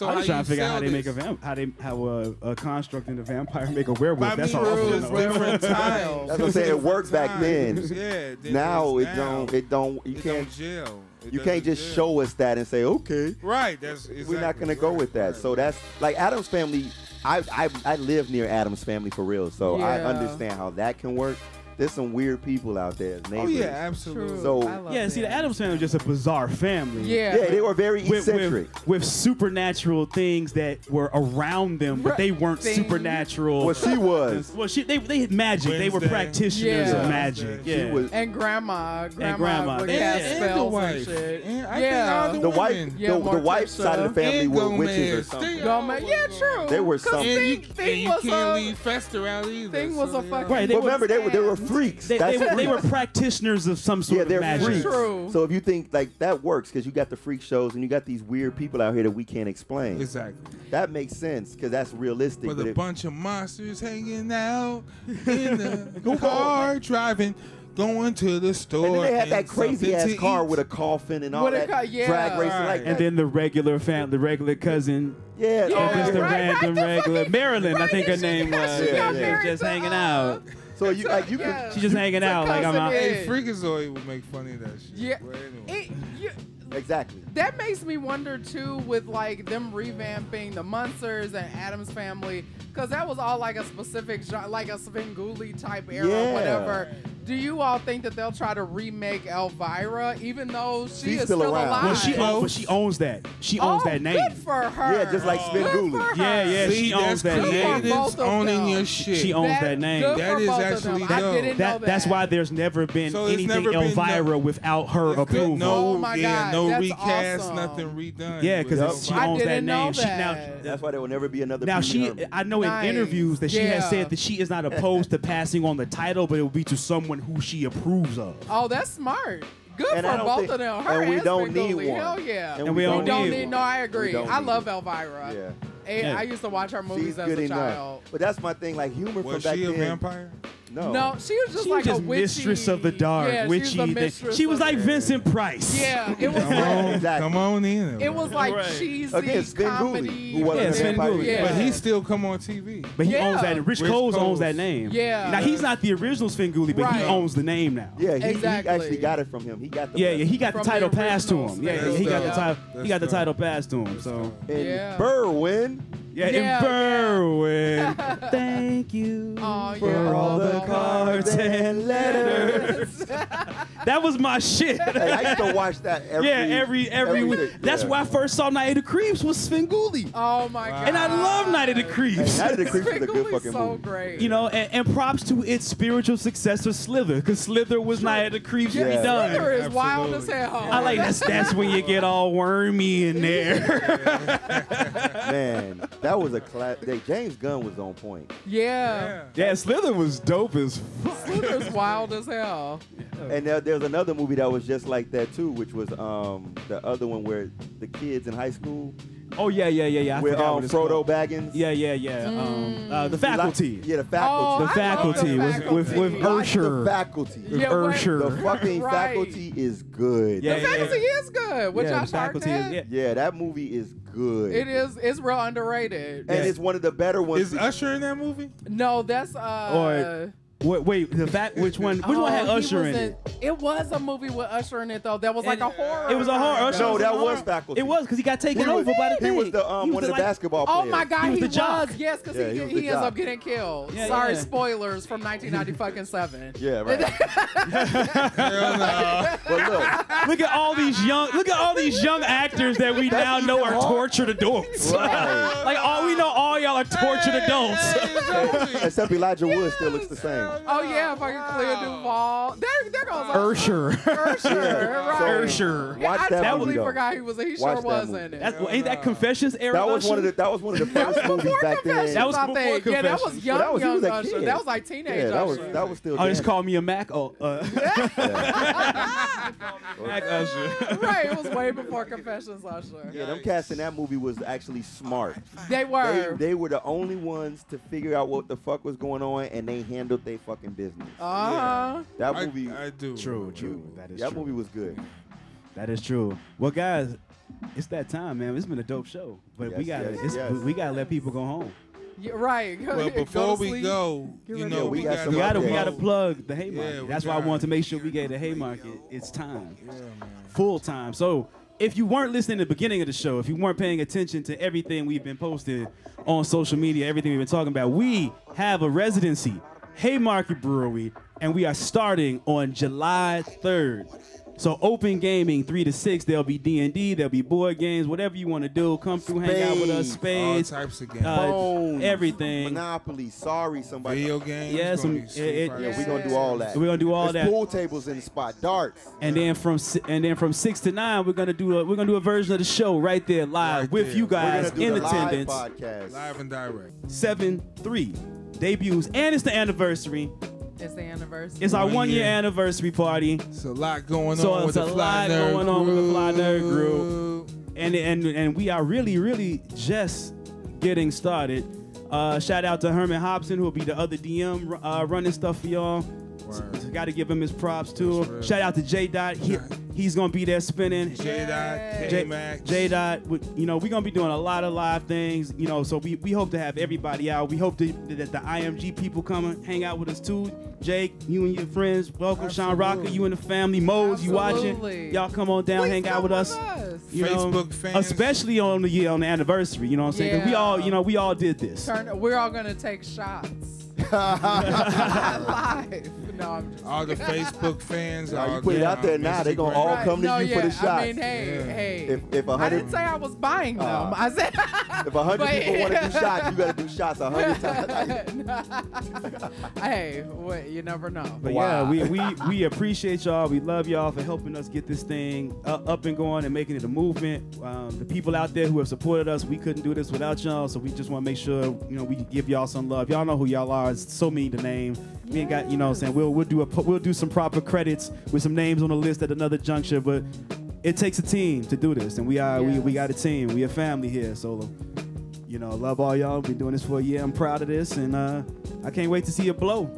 So I'm just trying to figure out sell how they make a this? vamp, how they how uh, a construct and a vampire make a werewolf. That's mean, all. I it wanna was different times. That's what I'm saying. It worked back then. Yeah. now is it don't. It don't. You it can't. don't gel. It You can't just gel. show us that and say, okay. Right. That's exactly, We're not gonna go with that. right, So that's like Adam's family. I I I live near Adam's family for real, so I understand how that can work. There's some weird people out there. as Oh yeah, absolutely. True. So- Yeah, see, the. Addams family was just a bizarre family. Yeah. Yeah, they were very With, eccentric. with, with supernatural things that were around them, but they weren't Things. supernatural. well, she was. Well, she, they, they had magic. They were practitioners Yeah. of magic. Yeah. She was. And grandma, grandma, grandma. would And- cast and the wife. and shit. And I think yeah, all the The wife, women. Yeah, the, the Morticia. side of the family And were witches or something. Gomez. Yeah, true. They were something. And you, Thing, and thing you was can't a leave Fester out either. thing was a fucking. Right, But remember, they were they were freaks. They, That's they, were, they were practitioners of some sort Yeah, they're magic. freaks. True. So if you think like that works, because you got the freak shows and you got these weird people out here that we can't explain, Exactly. that makes sense because that's realistic. With but a it- bunch of monsters hanging out in the car, driving, going to the store. and then they had that crazy ass car eat. with a coffin and all With a that car- yeah. drag racing Right. like And that. then the regular fam, the regular cousin, yeah, Yeah, oh, just yeah. the right, right, random the regular fucking- Marilyn, I think her name was. she Yeah, yeah, just hanging out. So you like you can Yeah. She's just hanging out like I'm cousin out. Hey, Freakazoid would make funny of that shit. Yeah. But anyway. It, you, exactly. that makes me wonder too with like them revamping the Munsters and Addams Family because that was all like a specific genre, like a Svengoolie type era Yeah. whatever. Do you all think that they'll try to remake Elvira even though she She's is still still, around. alive? Well, she, Close. own, but she owns that. She owns oh, that name. Good for her. Yeah, just like Sven Good Gooley. Yeah, yeah, See, she owns that name. creatives Both owning your shit. She owns that name. Good That for is both of actually them. I didn't know That, that. that's why there's never been So anything never been Elvira no- without her approval. No, Oh my yeah, God, no that's recast, awesome. nothing redone. Yeah, because she owns that didn't know name. She now that. That's why there will never be another. now Pee Wee she Herman. I know Nice. in interviews that she has Yeah. said that she is not opposed to passing on the title, but it will be to someone who she approves of. Oh, that's smart. Good And I for don't both think- of them. Her and we and don't need Svengoolie. one. Hell yeah. And And we We don't don't need need. one. No, I agree. Don't I need love one. Elvira. Yeah. And Yeah. I used to watch her movies She's as good a enough. child. But that's my thing. Like humor Was from back she a then. vampire? No. No, she was just She like was just a witchy, mistress of the dark, yeah, witchy. She was, the mistress she was like the- Vincent Price. Yeah, it was Come like on, Exactly. come on in. it was like Right. cheesy Again, Sven Gooley, comedy. who wasn't Yeah, a Sven vampire. Gooley. Yeah. But he still come on TV. But he Yeah. owns that. Rich, Rich Koz owns that name. Yeah. Now he's not the original Svengoolie, but Right. he owns the name now. Yeah, he, he Exactly. actually got it from him. He got the. Yeah, yeah, he got the title the passed to him. Yeah, he got the title. He got the title passed to him. So And Yeah. Berwyn. Yeah, Yeah, and Berwyn, thank you Oh, for yeah. all the cards and letters. that was my shit. Hey, I used to watch that every yeah, every every, week. week. That's Yeah. why I first saw Night of the Creeps was Svengoolie. Oh my god. And I love Night of the Hey, Creeps. Night of the Creeps is a good Svengoolie fucking so movie. great. You know, and, and props to its spiritual successor, Slither, because Slither was Night of the Creeps Yeah. redone. Slither is wild as Absolutely. hell. I like that's that's when you get all wormy in there. Man, that was a class. James Gunn was on point. Yeah. yeah, Slither was dope as fuck. Slither's wild as hell. And there, there's another movie that was just like that too, which was um the other one where the kids in high school Oh yeah, yeah, yeah, yeah. I with forgot um what Frodo called. Baggins. Yeah, yeah, yeah. Um, uh, the He liked- faculty. Yeah, the Oh, faculty. The faculty with- the with- faculty. with He liked Ursher. The faculty. With Yeah, Ursher. The fucking Right. faculty is good. Yeah, The yeah, faculty is good. With yeah, Josh the faculty. Is, yeah. Yeah, that movie is good. It is. It's real underrated. and Yeah. it's one of the better ones. Is Usher in that movie? No, that's uh. Or- Wait, wait, the fact which one? Which one had oh, Usher in it? It was a movie with Usher in it though. That was like And a horror. it was a horror. Usher no, was that in was horror. faculty. It was because he got taken He was- over by the He thing. was the um He one of the like- basketball Oh players. my God, He he was was. the jock. Yes, because Yeah, he, he he, the ends jock. up getting killed. Yeah, Sorry, yeah. spoilers from 1990 fucking seven. Yeah, right. But look, Look at all these young. Look at all these young actors that we now know are tortured adults. Right. like all we know, all y'all are tortured adults. except Elijah Wood still looks the same. Oh yeah, fucking Clea Duvall. There, there goes Ursher. Ursher, Yeah, so- right? Ursher. Yeah, Watch I that totally movie, though. forgot he was. He Watch sure that was in it. That's, ain't that Confessions era? That was one of the that was one of the first movies Before back then. That was before think. Yeah, that was young, Well, that was- young was a Usher. kid. That was like teenage yeah, that was Usher. that was still. Oh, just Dan- call me a Mac. Oh, uh, Mac Usher. right, it was way before Confessions Usher. Yeah, them cats in that movie was actually smart. They They, were. they were the only ones to figure out what the fuck was going on, and they handled their fucking business. Uh-huh. That I, movie, I do. True, true. That is that true. movie was good. That is true. Well, guys, it's that time, man. It's been a dope show, but we Yes, gotta, yes, it's, yes. we gotta let people go home. Yeah, right. Go- Well, go to before we sleep. go, Get you ready. know, Yeah, we we got got some We gotta, we gotta plug the Haymarket. Yeah, we That's why I got- wanted to make sure we gave the Haymarket its time, Yeah, full time. So if you weren't listening to the beginning of the show, if you weren't paying attention to everything we've been posting on social media, everything we've been talking about, we have a residency, Haymarket Brewery, and we are starting on July 3rd. So open gaming, three to six. There'll be D and D. There'll be board games. Whatever you want to do, come through, hang out with us. Spades. All types of games. uh, Bones, everything. Monopoly. Sorry, somebody. Video games. Yeah, gonna some- it- it- Fighter Yeah, we gonna do all that. We're gonna do all There's that. Pool tables in the spot. Darts. And then from and then from six to nine, we're gonna do a we're gonna do a version of the show right there live Right with there. you We're We're guys do in the live attendance. podcast. Live and direct. Seven three debuts, and it's the anniversary. It's the anniversary. It's our One one year year. anniversary party, It's a lot going So on it's with the a Fly lot Nerd going on with the Fly Nerd group. and and and we are really really just getting started. Uh, shout out to Herman Hobson, who will be the other DM uh, running stuff for y'all. Word. Got to give him his props too. That's real. Shout out to J Dot. He, he's gonna be there spinning. J Dot, J, K Max. J Dot, you know, we're gonna be doing a lot of live things, you know, so we, we hope to have everybody out. We hope to, that the IMG people come and hang out with us too. Jake, you and your friends, welcome. Sean Rocker, you and the family. Mo's, you watching? Y'all come on down, Please hang out come with us. You know, Facebook fans. especially on the year on the anniversary. You know what I'm saying? 'Cause we all, you know, we all did this. Turn, we're all gonna take shots live. No, I'm just. All the Facebook fans. Nah, all you put it out there now, they gonna all all Right, come to no, you yeah, for the shots. I mean, hey, Yeah. hey. If if a I hundred didn't say I was buying them. Uh, I said. if a hundred But- people want to do shots, you gotta do shots a hundred times. hey, wait, you never know. But Wow. yeah, we, we we appreciate y'all. We love y'all for helping us get this thing uh, up and going and making it a movement. Um, the people out there who have supported us, we couldn't do this without y'all. So we just want to make sure you know we give y'all some love. Y'all know who y'all are. It's so mean to name. We ain't got you know what I'm saying we'll we'll do a we'll do some proper credits with some names on the list at another juncture. But it takes a team to do this, and we are we, we got a team. We a family here. So you know, love all y'all. Been doing this for a year. I'm proud of this, and uh, I can't wait to see it blow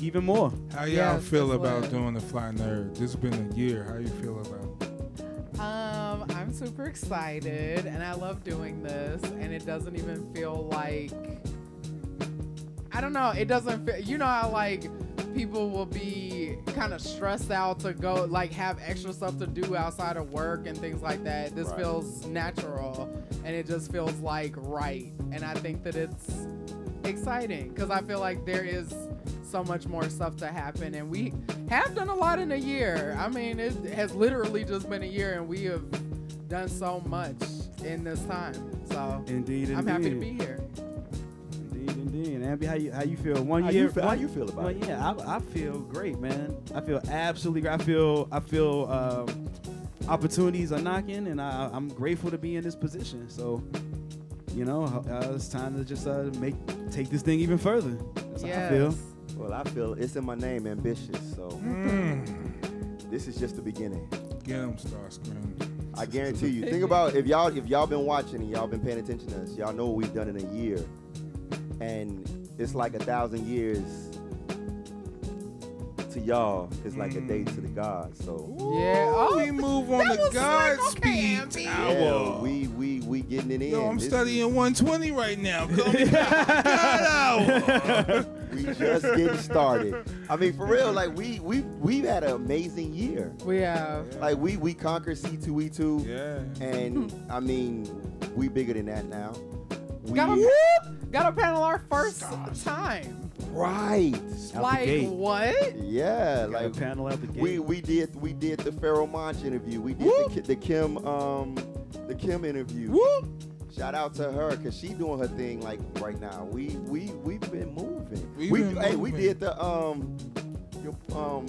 even more. How y'all Yes, feel about what- doing the Fly Nerd? This has been a year. How you feel about it? Um, I'm super excited and I love doing this and it doesn't even feel like I don't know, it doesn't feel you know how like people will be kind of stressed out to go like have extra stuff to do outside of work and things like that. This Right. feels natural and it just feels like right. And I think that it's exciting because I feel like there is so much more stuff to happen, and we have done a lot in a year. I mean, it has literally just been a year, and we have done so much in this time. So Indeed, indeed. I'm happy to be here. Indeed, indeed. Ambi, how you how you feel? One How year. you feel- how you feel about well, it? Yeah, I, I feel great, man. I feel absolutely great. I feel I feel um, opportunities are knocking, and I, I'm grateful to be in this position. So, you know, uh, it's time to just uh, make take this thing even further. That's how I feel. Well, I feel it's in my name, ambitious. So Mm. this is just the beginning. Get him, Starscream. I guarantee you. Think about if y'all if y'all been watching and y'all been paying attention to us, y'all know what we've done in a year, and it's like a thousand years to y'all. It's like a day to the mm. gods. So Yeah. Oh, we move on the God slick. Okay, speed Ambi. tower. yeah, we we we getting it in. Yo, I'm This studying is- 120 right now. God hour. we just getting started. I mean, for real, like we we we've had an amazing year. we have. Like we we conquered C2E2, Yeah. and I mean we bigger than that now. We, Got a got a panel our first time. right. the like what? Yeah, Got a like panel out the gate. we we did we did the Pharoahe Monch interview. We did the, the Kim um the Kim interview. Whoop. Shout out to her because she doing her thing like right now. We we we've been moving. We've we been hey we did the um your, um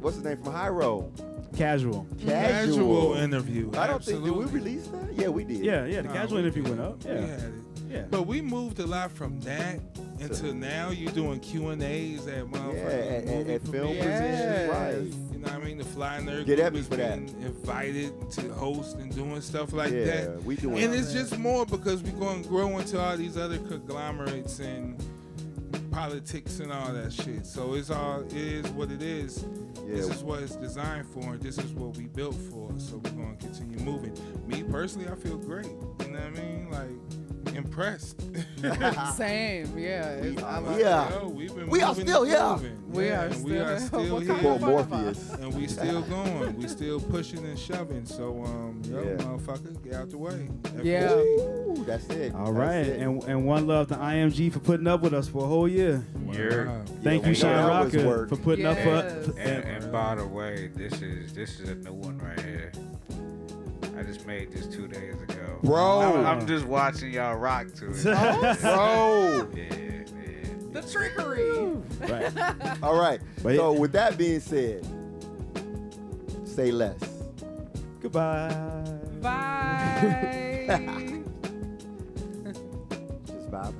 what's his name from High Road Casual. Casual interview. I don't think did we release that? Yeah, we did. Yeah, yeah. The Nah, casual we interview went up. We Yeah, had it. Yeah. But we moved a lot from that until now. You're doing Q and A's at Yeah, motherfucking at, at, at film premieres. position, right? You know what I mean? The Fly Nerd Get Group at me has for that. invited to host and doing stuff like yeah, that. we doing. And it. it's just more because we're going to grow into all these other conglomerates and politics and all that shit. So it's all it is what it is. This is what it's designed for, and this is what we built for. So we're going to continue moving. Me personally, I feel great. You know what I mean? Like impressed. Same. Yeah. It's, I like Yeah. Yo, we've We are still and here. We Yeah, are and still we are here. still What here. Poor Morpheus. and we still going. We still pushing and shoving. So um, yo, Yeah. motherfucker, get out the way. Yeah. Ooh, that's it. All That's right, it. and and one love to IMG for putting up with us for a whole year. Wow. Thank we you, know Sean Rocker, for putting Yes. up for. And, and- and by the way, this is this is a new one right here. I just made this two days ago. Bro. I'm, I'm just watching y'all rock to it. Bro. Yeah, yeah. The trickery. right. All right. But so with that being said, say less. Goodbye. Bye. Just vibe.